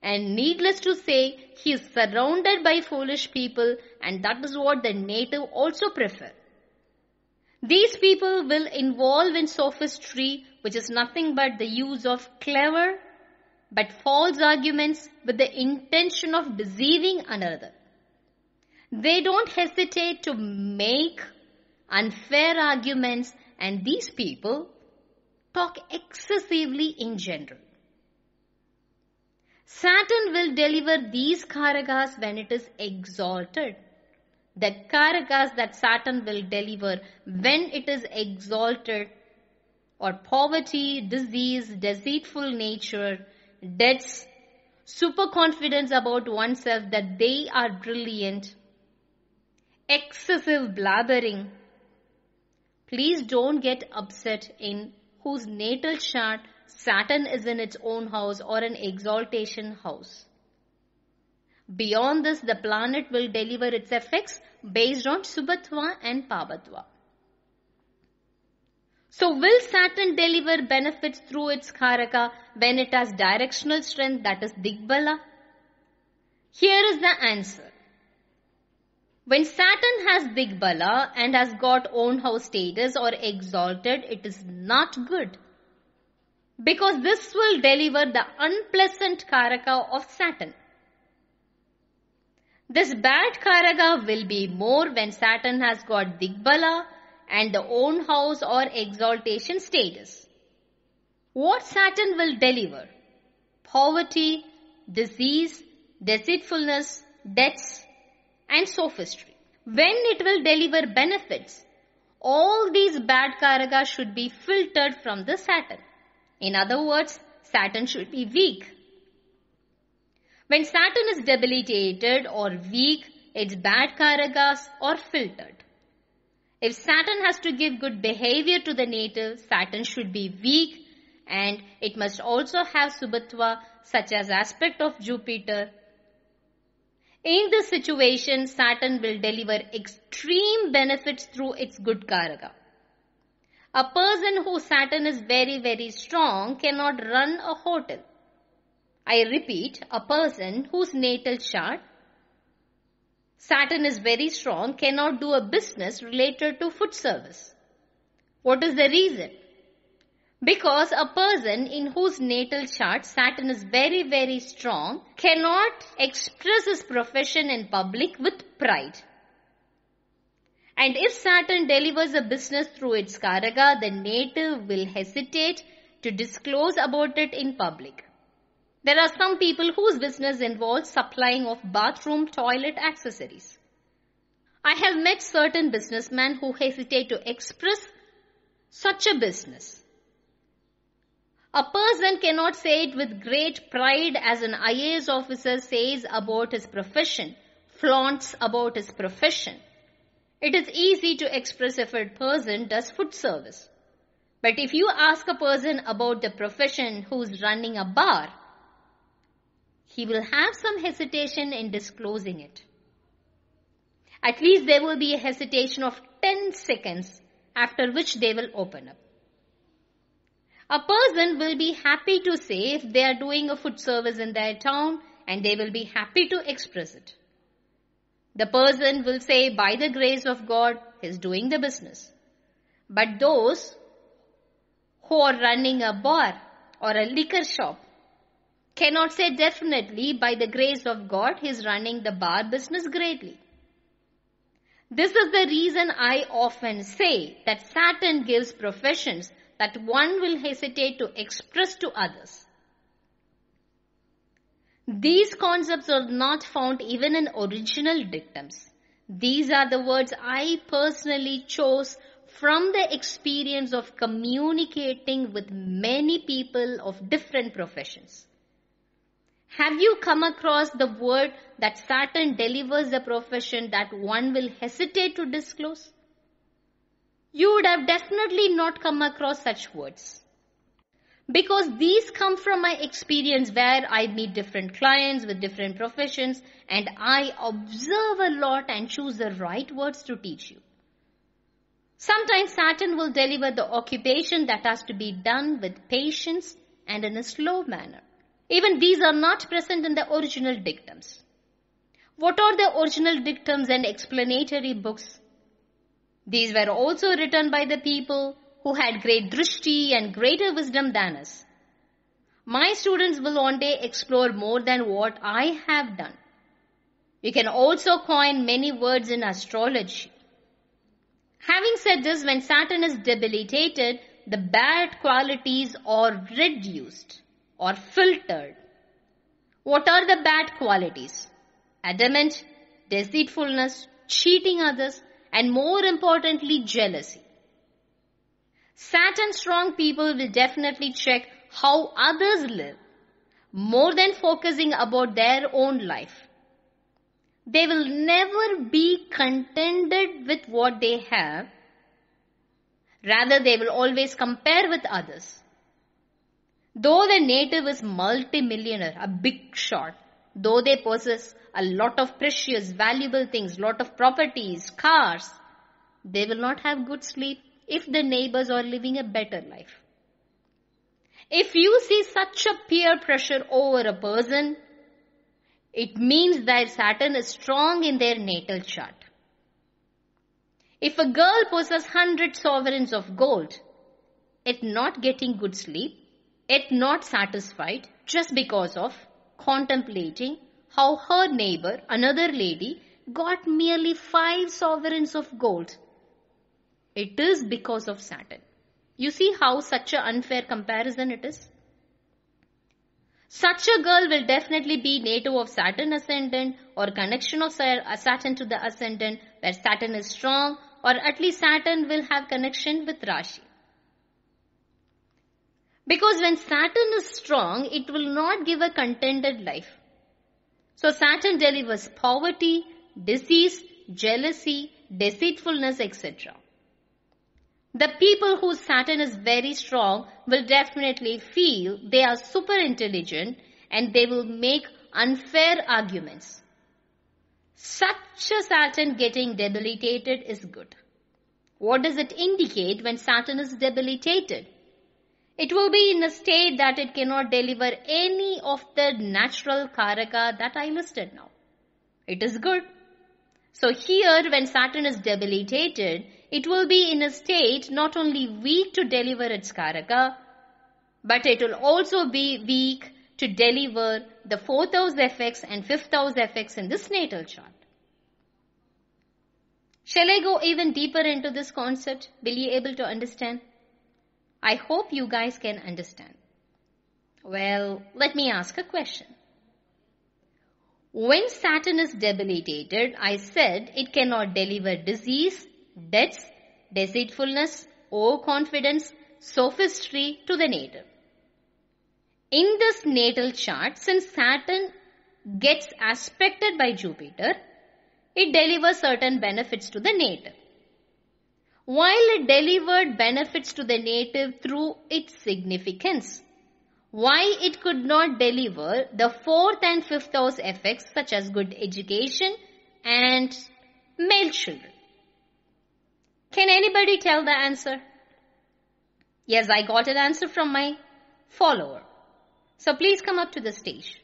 And needless to say, he is surrounded by foolish people, and that is what the native also prefer. These people will involve in sophistry, which is nothing but the use of clever but false arguments with the intention of deceiving another. They don't hesitate to make unfair arguments, and these people talk excessively in general. Saturn will deliver these karakas when it is exalted. The karakas that Saturn will deliver when it is exalted or poverty, disease, deceitful nature, debts, superconfidence about oneself that they are brilliant, excessive blathering. Please don't get upset in whose natal chart Saturn is in its own house or an exaltation house. Beyond this, the planet will deliver its effects based on Subhatva and Papatva. So will Saturn deliver benefits through its Karaka when it has directional strength that is Digbala? Here is the answer. When Saturn has Digbala and has got own house status or exalted, it is not good. Because this will deliver the unpleasant Karaka of Saturn. This bad Karaka will be more when Saturn has got Digbala and the own house or exaltation status. What Saturn will deliver? Poverty, disease, deceitfulness, debts, and sophistry. When it will deliver benefits, all these bad karagas should be filtered from the Saturn. In other words, Saturn should be weak. When Saturn is debilitated or weak, its bad karagas are filtered. If Saturn has to give good behavior to the native, Saturn should be weak and it must also have Subhatva such as aspect of Jupiter. In this situation, Saturn will deliver extreme benefits through its good Karaka. A person whose Saturn is very very strong cannot run a hotel. I repeat, a person whose natal chart Saturn is very strong, cannot do a business related to food service. What is the reason? Because a person in whose natal chart Saturn is very, very strong cannot express his profession in public with pride. And if Saturn delivers a business through its Karaka, the native will hesitate to disclose about it in public. There are some people whose business involves supplying of bathroom toilet accessories. I have met certain businessmen who hesitate to express such a business. A person cannot say it with great pride as an IAS officer says about his profession, flaunts about his profession. It is easy to express if a person does food service. But if you ask a person about the profession who's running a bar, he will have some hesitation in disclosing it. At least there will be a hesitation of 10 seconds after which they will open up. A person will be happy to say if they are doing a food service in their town and they will be happy to express it. The person will say by the grace of God, he is doing the business. But those who are running a bar or a liquor shop cannot say definitely by the grace of God he is running the bar business greatly. This is the reason I often say that Saturn gives professions that one will hesitate to express to others. These concepts are not found even in original dictums. These are the words I personally chose from the experience of communicating with many people of different professions. Have you come across the word that Saturn delivers a profession that one will hesitate to disclose? You would have definitely not come across such words. Because these come from my experience where I meet different clients with different professions and I observe a lot and choose the right words to teach you. Sometimes Saturn will deliver the occupation that has to be done with patience and in a slow manner. Even these are not present in the original dictums. What are the original dictums and explanatory books? These were also written by the people who had great drishti and greater wisdom than us. My students will one day explore more than what I have done. You can also coin many words in astrology. Having said this, when Saturn is debilitated, the bad qualities are reduced or filtered. What are the bad qualities? Adamant, deceitfulness, cheating others, and more importantly, jealousy. Saturn strong people will definitely check how others live more than focusing about their own life. They will never be contented with what they have. Rather, they will always compare with others. Though the native is multimillionaire, a big shot, though they possess a lot of precious, valuable things, lot of properties, cars, they will not have good sleep if the neighbors are living a better life. If you see such a peer pressure over a person, it means that Saturn is strong in their natal chart. If a girl possesses hundred sovereigns of gold, it not getting good sleep, it not satisfied just because of contemplating how her neighbor, another lady, got merely five sovereigns of gold. It is because of Saturn. You see how such an unfair comparison it is? Such a girl will definitely be native of Saturn ascendant or connection of uh, Saturn to the ascendant where Saturn is strong or at least Saturn will have connection with Rashi. Because when Saturn is strong, it will not give a contented life. So Saturn delivers poverty, disease, jealousy, deceitfulness, etc. The people whose Saturn is very strong will definitely feel they are super intelligent and they will make unfair arguments. Such a Saturn getting debilitated is good. What does it indicate when Saturn is debilitated? It will be in a state that it cannot deliver any of the natural karaka that I listed now. It is good. So here when Saturn is debilitated, it will be in a state not only weak to deliver its karaka, but it will also be weak to deliver the fourth house effects and fifth house effects in this natal chart. Shall I go even deeper into this concept? Will you able to understand? I hope you guys can understand. Well, let me ask a question. When Saturn is debilitated, I said it cannot deliver disease, debts, deceitfulness, overconfidence, sophistry to the native. in this natal chart, since Saturn gets aspected by Jupiter, it delivers certain benefits to the native. While it delivered benefits to the native through its significance, why it could not deliver the fourth and fifth house effects such as good education and male children. Can anybody tell the answer? Yes, I got an answer from my follower. So please come up to the stage.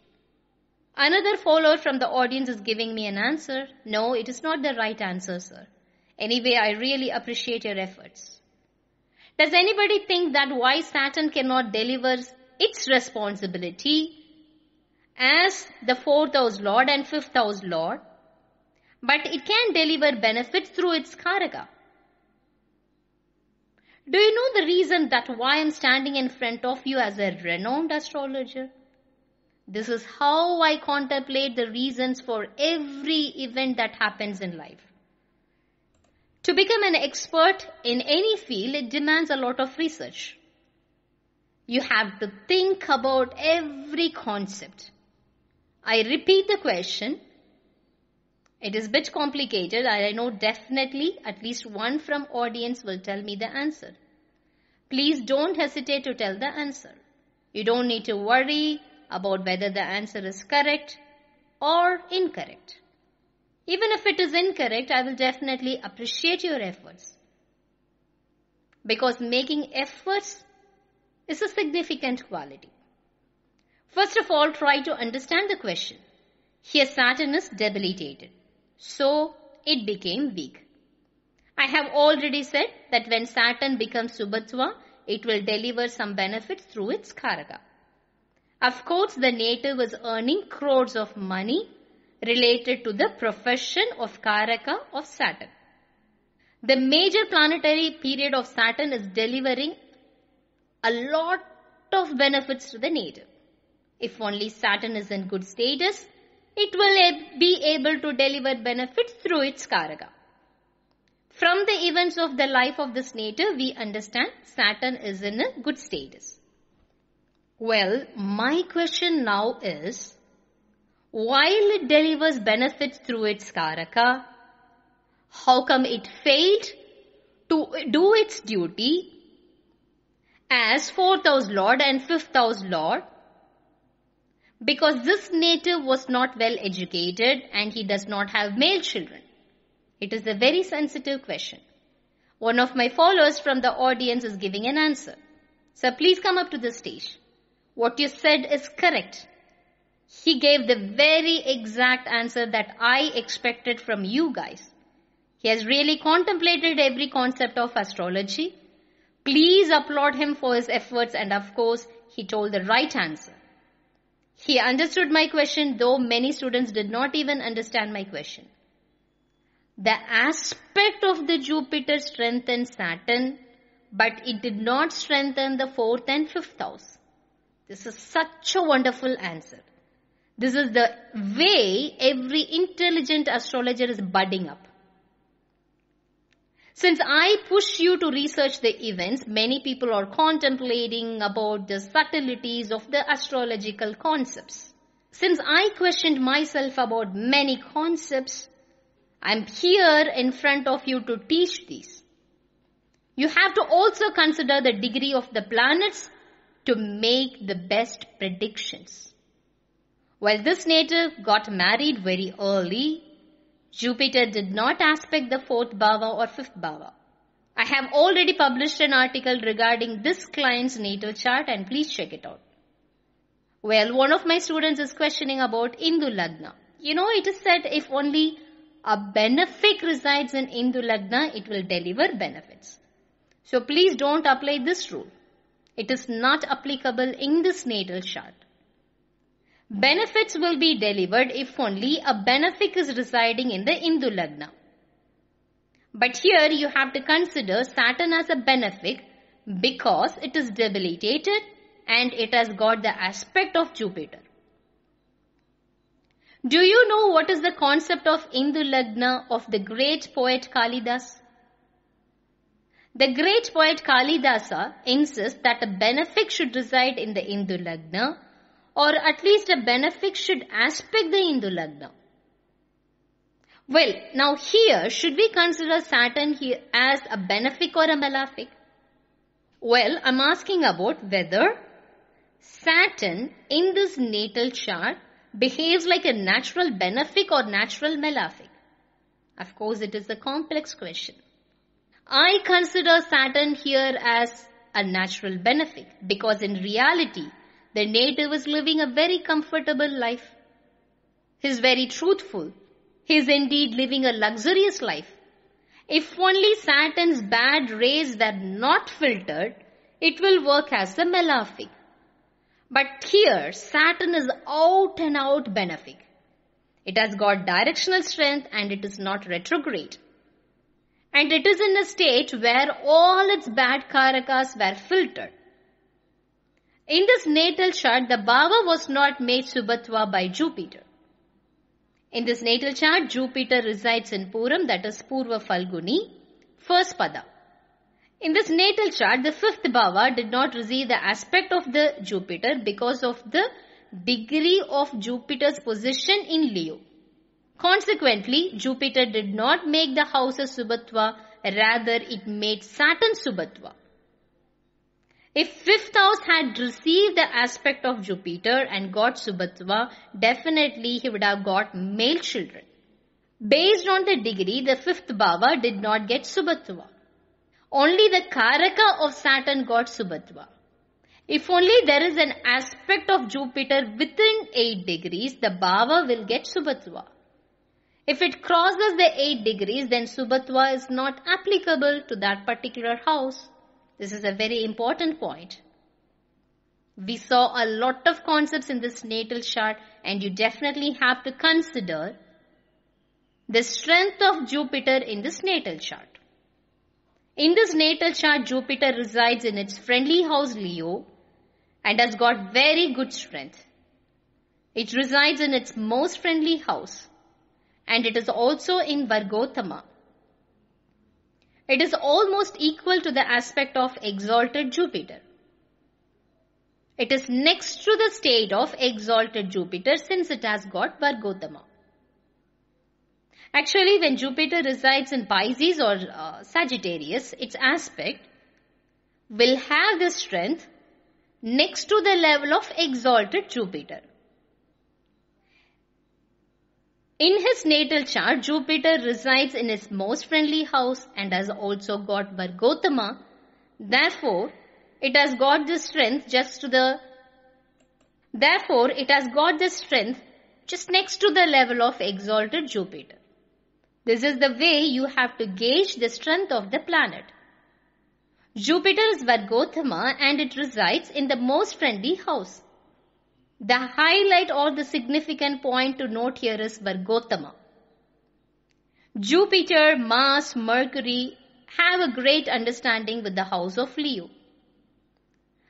Another follower from the audience is giving me an answer. No, it is not the right answer, sir. Anyway, I really appreciate your efforts. Does anybody think that why Saturn cannot deliver its responsibility as the fourth house lord and fifth house lord, but it can deliver benefits through its karaka? Do you know the reason that why I'm standing in front of you as a renowned astrologer? This is how I contemplate the reasons for every event that happens in life. To become an expert in any field, it demands a lot of research. You have to think about every concept. I repeat the question. It is a bit complicated. I know definitely at least one from audience will tell me the answer. Please don't hesitate to tell the answer. You don't need to worry about whether the answer is correct or incorrect. Even if it is incorrect, I will definitely appreciate your efforts. Because making efforts is a significant quality. First of all, try to understand the question. Here Saturn is debilitated. So it became weak. I have already said that when Saturn becomes Subhatva, it will deliver some benefits through its Karaka. Of course, the native is earning crores of money related to the profession of Karaka of Saturn. The major planetary period of Saturn is delivering a lot of benefits to the native. If only Saturn is in good status, it will be able to deliver benefits through its Karaka. From the events of the life of this native, we understand Saturn is in a good status. Well, my question now is, while it delivers benefits through its Karaka, how come it failed to do its duty as fourth house lord and fifth house lord? Because this native was not well educated and he does not have male children. It is a very sensitive question. One of my followers from the audience is giving an answer. So please come up to the stage. What you said is correct. He gave the very exact answer that I expected from you guys. He has really contemplated every concept of astrology. Please applaud him for his efforts and of course, he told the right answer. He understood my question though many students did not even understand my question. The aspect of the Jupiter strengthened Saturn, but it did not strengthen the fourth and fifth house. This is such a wonderful answer. This is the way every intelligent astrologer is budding up. Since I push you to research the events, many people are contemplating about the subtleties of the astrological concepts. Since I questioned myself about many concepts, I'm here in front of you to teach these. You have to also consider the degree of the planets to make the best predictions. While this native got married very early, Jupiter did not aspect the fourth bhava or fifth bhava. I have already published an article regarding this client's natal chart and please check it out. Well, one of my students is questioning about Indu Lagna. You know, it is said if only a benefic resides in Indu Lagna, it will deliver benefits. So please don't apply this rule. It is not applicable in this natal chart. Benefits will be delivered if only a benefic is residing in the Indu Lagna. But here you have to consider Saturn as a benefic because it is debilitated and it has got the aspect of Jupiter. Do you know what is the concept of Indu Lagna of the great poet Kalidas? The great poet Kalidasa insists that a benefic should reside in the Indu Lagna or at least a benefic should aspect the Indu Lagna. Well, now here, should we consider Saturn here as a benefic or a malefic? Well, I'm asking about whether Saturn in this natal chart behaves like a natural benefic or natural malefic. Of course, it is a complex question. I consider Saturn here as a natural benefic because in reality, the native is living a very comfortable life. He is very truthful. He is indeed living a luxurious life. If only Saturn's bad rays were not filtered, it will work as a malefic. But here, Saturn is out and out benefic. It has got directional strength and it is not retrograde. And it is in a state where all its bad karakas were filtered. In this natal chart, the Bhava was not made Subhatva by Jupiter. In this natal chart, Jupiter resides in Puram, that is Purva Falguni, first pada. In this natal chart, the fifth Bhava did not receive the aspect of the Jupiter because of the degree of Jupiter's position in Leo. Consequently, Jupiter did not make the houses Subhatva, rather it made Saturn Subhatva. If fifth house had received the aspect of Jupiter and got Subhatva, definitely he would have got male children. Based on the degree, the fifth bhava did not get Subhatva. Only the Karaka of Saturn got Subhatva. If only there is an aspect of Jupiter within 8 degrees, the bhava will get Subhatva. If it crosses the 8 degrees, then Subhatva is not applicable to that particular house. This is a very important point. We saw a lot of concepts in this natal chart and you definitely have to consider the strength of Jupiter in this natal chart. In this natal chart, Jupiter resides in its friendly house Leo and has got very good strength. It resides in its most friendly house and it is also in Vargottama. It is almost equal to the aspect of exalted Jupiter. It is next to the state of exalted Jupiter since it has got Vargottama. Actually, when Jupiter resides in Pisces or uh, Sagittarius, its aspect will have the strength next to the level of exalted Jupiter. In his natal chart, Jupiter resides in his most friendly house and has also got Vargottama. Therefore, it has got the strength just to the Therefore, it has got the strength just next to the level of exalted Jupiter. This is the way you have to gauge the strength of the planet. Jupiter is Vargottama and it resides in the most friendly house. The highlight or the significant point to note here is Vargottama. Jupiter, Mars, Mercury have a great understanding with the house of Leo.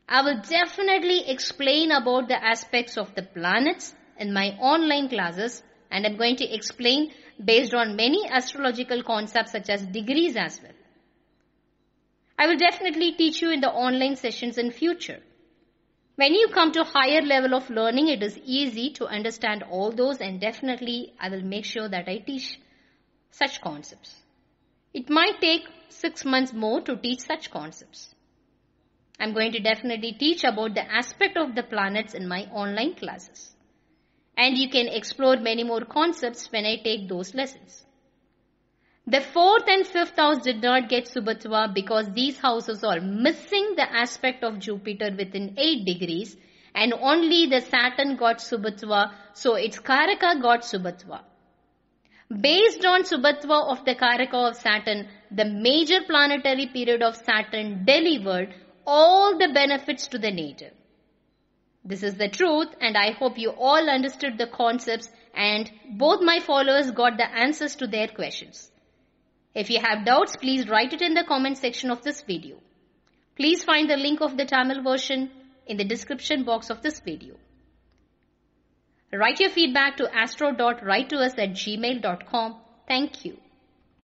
I will definitely explain about the aspects of the planets in my online classes and I'm going to explain based on many astrological concepts such as degrees as well. I will definitely teach you in the online sessions in future. When you come to higher level of learning, it is easy to understand all those and definitely I will make sure that I teach such concepts. It might take six months more to teach such concepts. I'm going to definitely teach about the aspect of the planets in my online classes. And you can explore many more concepts when I take those lessons. The fourth and fifth house did not get Subhatva because these houses are missing the aspect of Jupiter within 8 degrees and only the Saturn got Subhatva, so its Karaka got Subhatva. Based on Subhatva of the Karaka of Saturn, the major planetary period of Saturn delivered all the benefits to the native. This is the truth and I hope you all understood the concepts and both my followers got the answers to their questions. If you have doubts, please write it in the comment section of this video. Please find the link of the Tamil version in the description box of this video. Write your feedback to astro.write to us at gmail.com. Thank you.